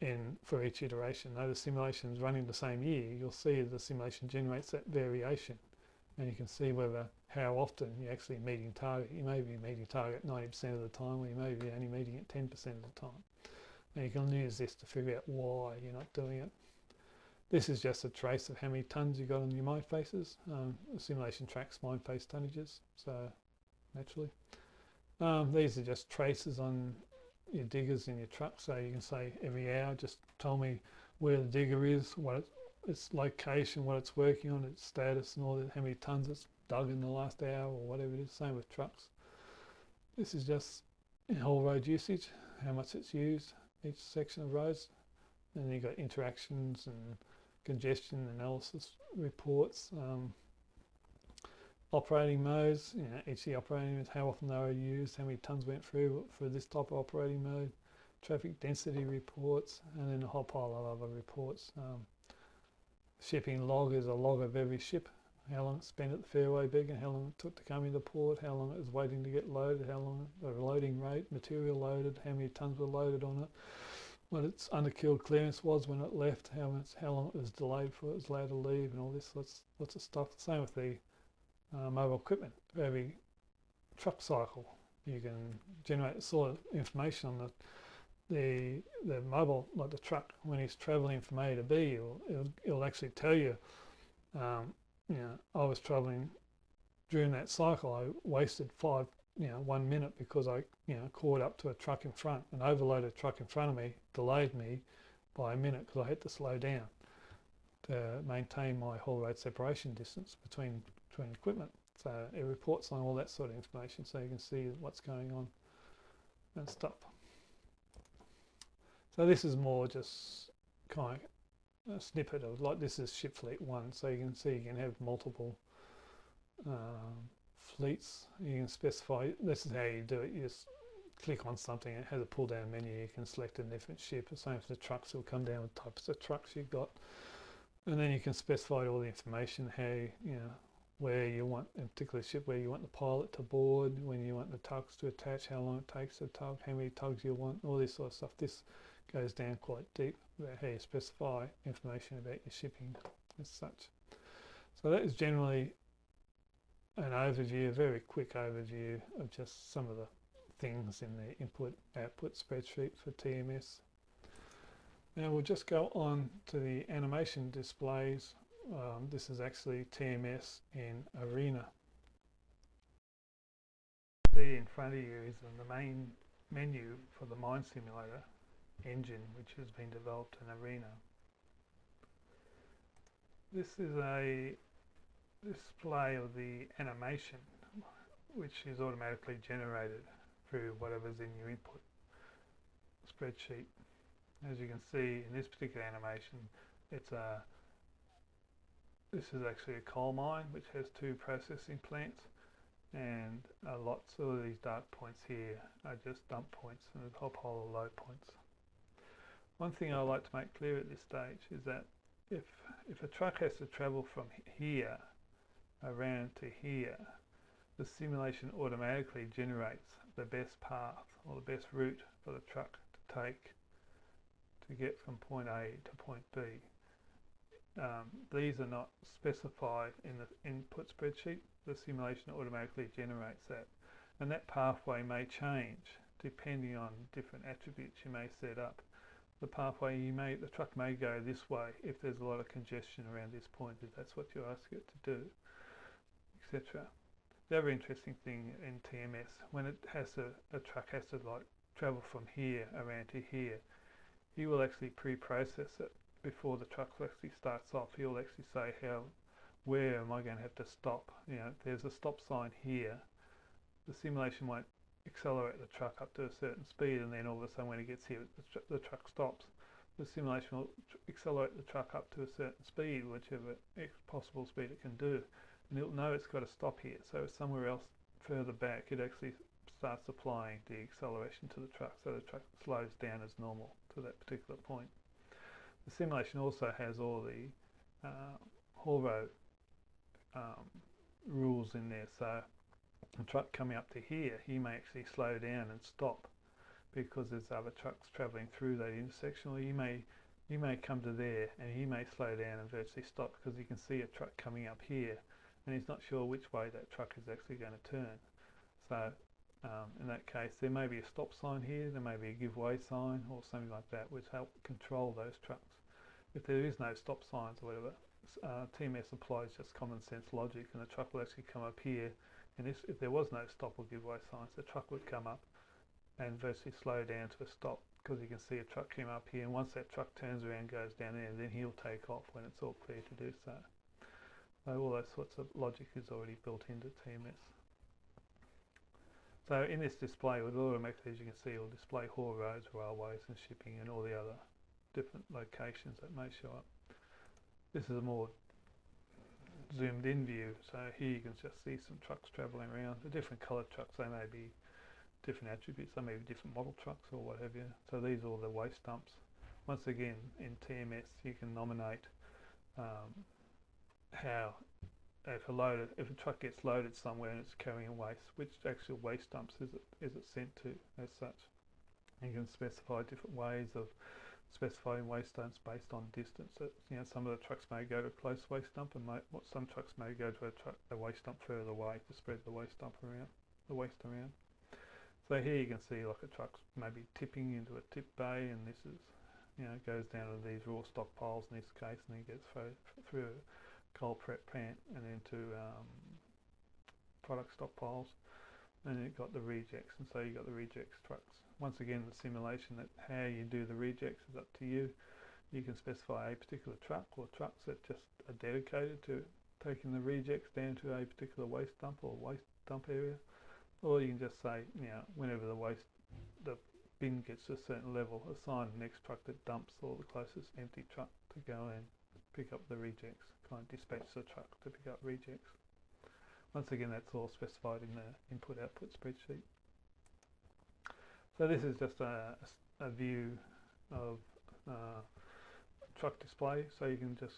in for each iteration. Though the simulation is running the same year, you'll see the simulation generates that variation. And you can see whether how often you're actually meeting target. You may be meeting target 90% of the time, or you may be only meeting it 10% of the time. You can use this to figure out why you're not doing it. This is just a trace of how many tons you got on your mine faces. Um, the simulation tracks mine face tonnages, so naturally. Um, these are just traces on your diggers in your truck, so you can say every hour, just tell me where the digger is, what it, its location, what it's working on, its status, and all that, how many tons it's dug in the last hour or whatever it is. Same with trucks. This is just haul road usage, how much it's used each section of roads. And you've got interactions and congestion analysis reports, um, operating modes, you know, each of the operating modes, how often they were used, how many tons went through for this type of operating mode, traffic density reports, and then a whole pile of other reports. Um, shipping log is a log of every ship, how long it spent at the fairway beacon, how long it took to come into port, how long it was waiting to get loaded, how long the loading rate, material loaded, how many tons were loaded on it, what its underkeel clearance was when it left, how much, how long it was delayed before it was allowed to leave, and all this lots, lots of stuff. Same with the uh, mobile equipment. For every truck cycle, you can generate sort of information on the the the mobile, like the truck, when he's travelling from A to B, it'll, it'll, it'll actually tell you, um, you know, I was travelling during that cycle. I wasted five you know, one minute because I, you know, caught up to a truck in front, an overloaded truck in front of me delayed me by a minute because I had to slow down to maintain my haul road separation distance between between equipment. So it reports on all that sort of information so you can see what's going on and stuff. So this is more just kind of snippet of like this is ship fleet one so you can see you can have multiple um, fleets. You can specify, this is how you do it. You just click on something, it has a pull down menu, you can select a different ship. The same for the trucks, it'll come down with types of trucks you've got. And then you can specify all the information, how, you know, where you want, in particular ship, where you want the pilot to board, when you want the tugs to attach, how long it takes to tug, how many tugs you want, all this sort of stuff. This goes down quite deep about how you specify information about your shipping as such. So that is generally an overview, a very quick overview of just some of the things in the input output spreadsheet for TMS. Now we'll just go on to the animation displays. Um, this is actually TMS in Arena. See in front of you is the main menu for the mine simulator engine which has been developed in Arena. This is a display of the animation which is automatically generated through whatever's in your input spreadsheet. As you can see in this particular animation it's a this is actually a coal mine which has two processing plants and uh, lots of these dark points here are just dump points and a whole pile of low points. One thing I like to make clear at this stage is that if, if a truck has to travel from here around to here, the simulation automatically generates the best path or the best route for the truck to take to get from point A to point B. Um, these are not specified in the input spreadsheet. The simulation automatically generates that. And that pathway may change depending on different attributes you may set up. The pathway you may, the truck may go this way if there's a lot of congestion around this point, if that's what you ask it to do, etc. The other interesting thing in TMS, when it has to, a truck has to like travel from here around to here, you will actually pre-process it before the truck actually starts off. you'll actually say how, where am I going to have to stop? You know, there's a stop sign here. The simulation won't accelerate the truck up to a certain speed and then all of a sudden when it gets here the, tr the truck stops. The simulation will accelerate the truck up to a certain speed, whichever possible speed it can do. And it'll know it's got to stop here. So somewhere else further back it actually starts applying the acceleration to the truck so the truck slows down as normal to that particular point. The simulation also has all the uh, um, rules in there. So a truck coming up to here, he may actually slow down and stop because there's other trucks travelling through that intersection. Or he may you may come to there and he may slow down and virtually stop because he can see a truck coming up here and he's not sure which way that truck is actually going to turn. So um, in that case, there may be a stop sign here, there may be a give way sign or something like that, which help control those trucks. If there is no stop signs or whatever, uh, TMS applies just common sense logic and the truck will actually come up here and if, if there was no stop or give way signs, the truck would come up and virtually slow down to a stop because you can see a truck came up here and once that truck turns around goes down there then he'll take off when it's all clear to do so. So all those sorts of logic is already built into TMS. So in this display with automatically as you can see it'll display haul roads, railways and shipping and all the other different locations that may show up. This is a more zoomed in view so here you can just see some trucks travelling around, the different coloured trucks, they may be different attributes, they may be different model trucks or what have you. So these are all the waste dumps. Once again in TMS you can nominate um, how if a loaded, if a truck gets loaded somewhere and it's carrying waste, which actual waste dumps is it, is it sent to as such? You can specify different ways of specifying waste dumps based on distance. You know, some of the trucks may go to a close waste dump, and may, what some trucks may go to a, truck, a waste dump further away to spread the waste dump around, the waste around. So here you can see like a truck's maybe tipping into a tip bay, and this is, you know, goes down to these raw stockpiles in this case, and then gets through, through a coal prep plant and into um, product stockpiles and it got the rejects and so you got the rejects trucks. Once again the simulation that how you do the rejects is up to you. You can specify a particular truck or trucks that just are dedicated to taking the rejects down to a particular waste dump or waste dump area or you can just say you know whenever the waste the bin gets to a certain level assign the next truck that dumps or the closest empty truck to go and pick up the rejects kind of dispatch the truck to pick up rejects. Once again, that's all specified in the input-output spreadsheet. So this is just a, a view of uh, truck display. So you can just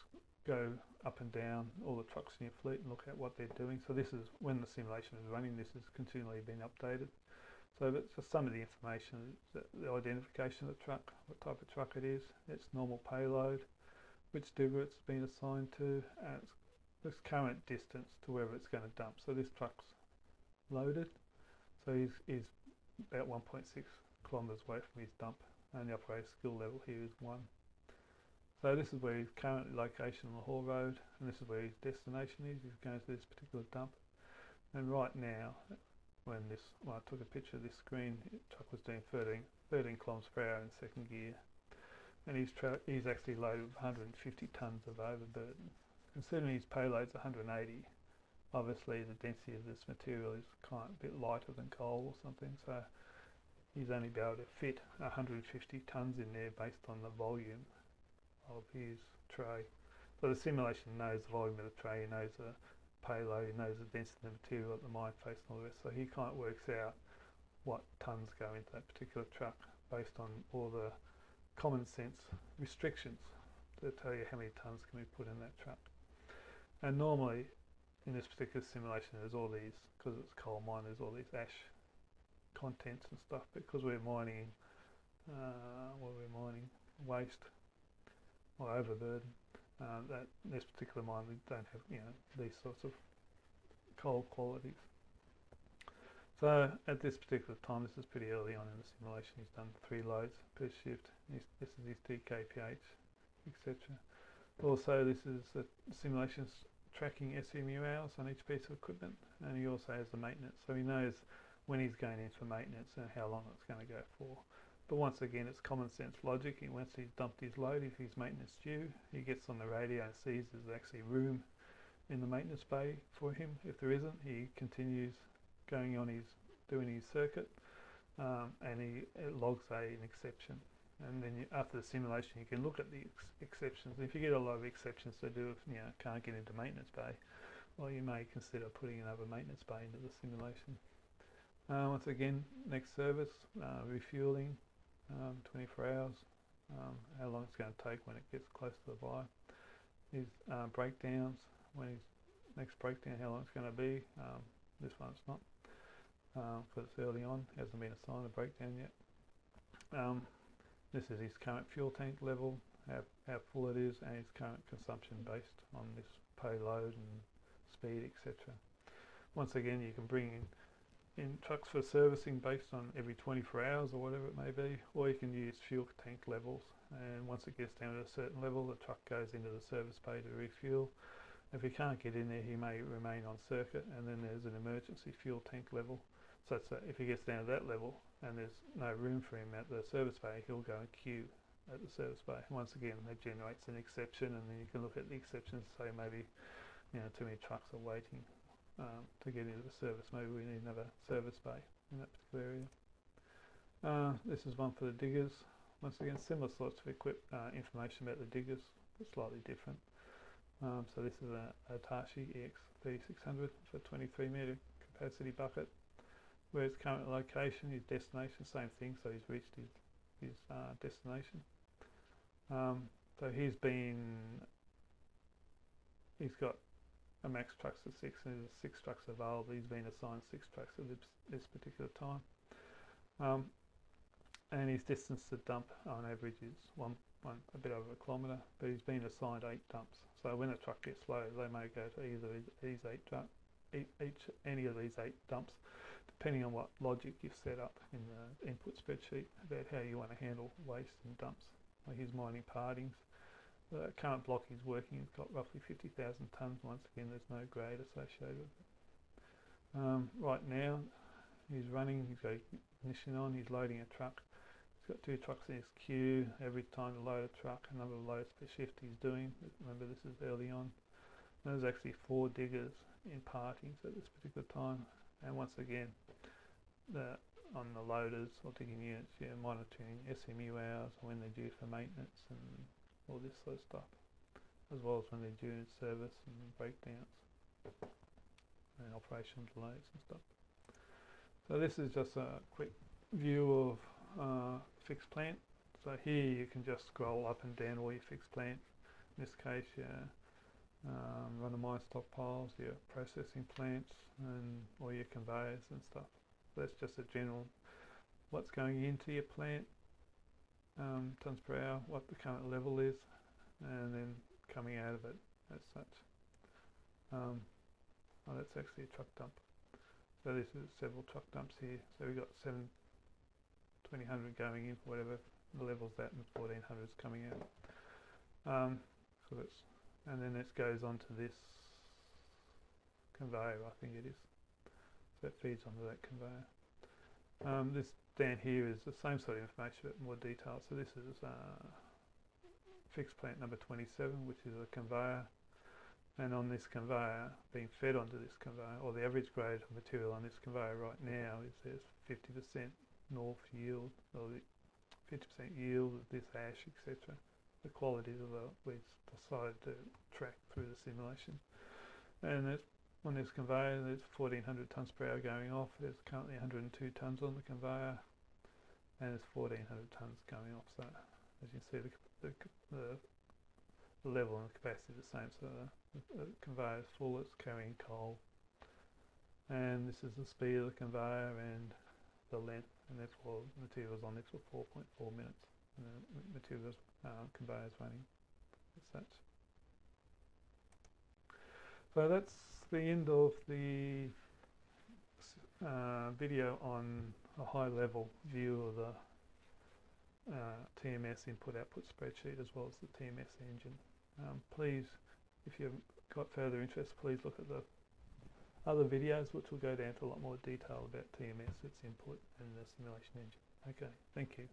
go up and down all the trucks in your fleet and look at what they're doing. So this is when the simulation is running, this is continually being updated. So that's just some of the information, the, identification of the truck, what type of truck it is, its normal payload, which digger it's been assigned to, and its current distance to wherever it's going to dump. So this truck's loaded, so he's, he's about 1.6 kilometres away from his dump, and the operator skill level here is 1. So this is where his current location on the haul road, and this is where his destination is. He's going to this particular dump. And right now, when this, when I took a picture of this screen, the truck was doing 13, 13 kilometres per hour in second gear and he's, he's actually loaded with 150 tonnes of overburden. Considering his payload's 180, obviously the density of this material is kind of a bit lighter than coal or something, so he's only be able to fit 150 tonnes in there based on the volume of his tray. So the simulation knows the volume of the tray, knows the payload, he knows the density of the material at the mine face and all the rest. So he kind of works out what tons go into that particular truck based on all the common sense restrictions that tell you how many tons can be put in that truck. And normally in this particular simulation there's all these, because it's coal mine, there's all these ash contents and stuff because we're mining, uh, what we're mining, waste or overburden. Uh, that this particular mine we don't have you know these sorts of coal qualities. So at this particular time, this is pretty early on in the simulation. He's done three loads per shift. He's, this is his TKPH, etc. Also, this is the simulations tracking SMU hours on each piece of equipment, and he also has the maintenance, so he knows when he's going in for maintenance and how long it's going to go for. But once again, it's common sense logic. And once he's dumped his load, if he's maintenance due, he gets on the radio and sees there's actually room in the maintenance bay for him. If there isn't, he continues going on his doing his circuit, um, and he logs a, an exception. And then you, after the simulation, you can look at the ex exceptions. If you get a lot of exceptions to do, if you know, can't get into maintenance bay, well, you may consider putting another maintenance bay into the simulation. Uh, once again, next service, uh, refueling, um, 24 hours, um, how long it's going to take when it gets close to the buy. His uh, breakdowns, when his next breakdown, how long it's going to be. Um, this one's not, because uh, it's early on, hasn't been assigned a breakdown yet. This is his current fuel tank level, how, how full it is, and his current consumption based on this payload and speed, etc. Once again, you can bring in in trucks for servicing based on every 24 hours or whatever it may be, or you can use fuel tank levels. And once it gets down to a certain level, the truck goes into the service bay to refuel. If he can't get in there, he may remain on circuit, and then there's an emergency fuel tank level. So that if he gets down to that level and there's no room for him at the service bay, he'll go and queue at the service bay. Once again, that generates an exception, and then you can look at the exceptions. and Say maybe, you know, too many trucks are waiting um, to get into the service. Maybe we need another service bay in that particular area. Uh, this is one for the diggers. Once again, similar sorts of equip uh, information about the diggers, but slightly different. Um, so this is a, a Hitachi EX3600 for 23 metre capacity bucket. Where its current location, his destination, same thing. So he's reached his his uh, destination. Um, so he's been, he's got a max trucks of six and there's six trucks available. He's been assigned six trucks at this, this particular time. Um, and his distance to dump on average is one, one, a bit over a kilometre, but he's been assigned eight dumps. So when a truck gets low, they may go to either of these eight each any of these eight dumps, depending on what logic you've set up in the input spreadsheet about how you want to handle waste and dumps. Like his mining partings, the current block he's working has got roughly 50,000 tonnes. Once again, there's no grade associated with it. Um, right now, he's running, he's got ignition on, he's loading a truck. He's got two trucks in his queue. Every time to load a truck, a number of loads per shift he's doing. Remember, this is early on. There's actually four diggers in partings at this particular time. And once again, the, on the loaders or digging units, yeah, monitoring SMU hours when they're due for maintenance and all this sort of stuff, as well as when they're due in service and breakdowns and operational delays and stuff. So this is just a quick view of uh, fixed plant. So here you can just scroll up and down all your fixed plant. In this case, your um, mine stockpiles, your processing plants, and all your conveyors and stuff. That's just a general what's going into your plant um, tons per hour, what the current level is, and then coming out of it as such. Um, oh, that's actually a truck dump. So this is several truck dumps here. So we've got seven, 2000 going in, whatever the level's at, and 1400 is coming out. Um, so that's, and then this goes on to this conveyor, I think it is. So it feeds onto that conveyor. Um, this down here is the same sort of information but more detailed. So this is uh, fixed plant number 27 which is a conveyor and on this conveyor being fed onto this conveyor or the average grade of material on this conveyor right now is there's 50% north yield or 50% yield of this ash etc. The qualities of the we decided to track through the simulation and on this conveyor there's 1400 tonnes per hour going off. There's currently 102 tonnes on the conveyor and there's 1400 tonnes going off. So as you can see the, the, the the level and the capacity is the same. So the, the conveyor is full, it's carrying coal. And this is the speed of the conveyor and the length, and therefore the material is on this for 4.4 minutes. The material uh, conveyor is running as such. So that's the end of the uh, video on a high level view of the uh, TMS input-output spreadsheet as well as the TMS engine. Um, please, if you've got further interest, please look at the other videos which will go down to a lot more detail about TMS, its input and the simulation engine. Okay, thank you.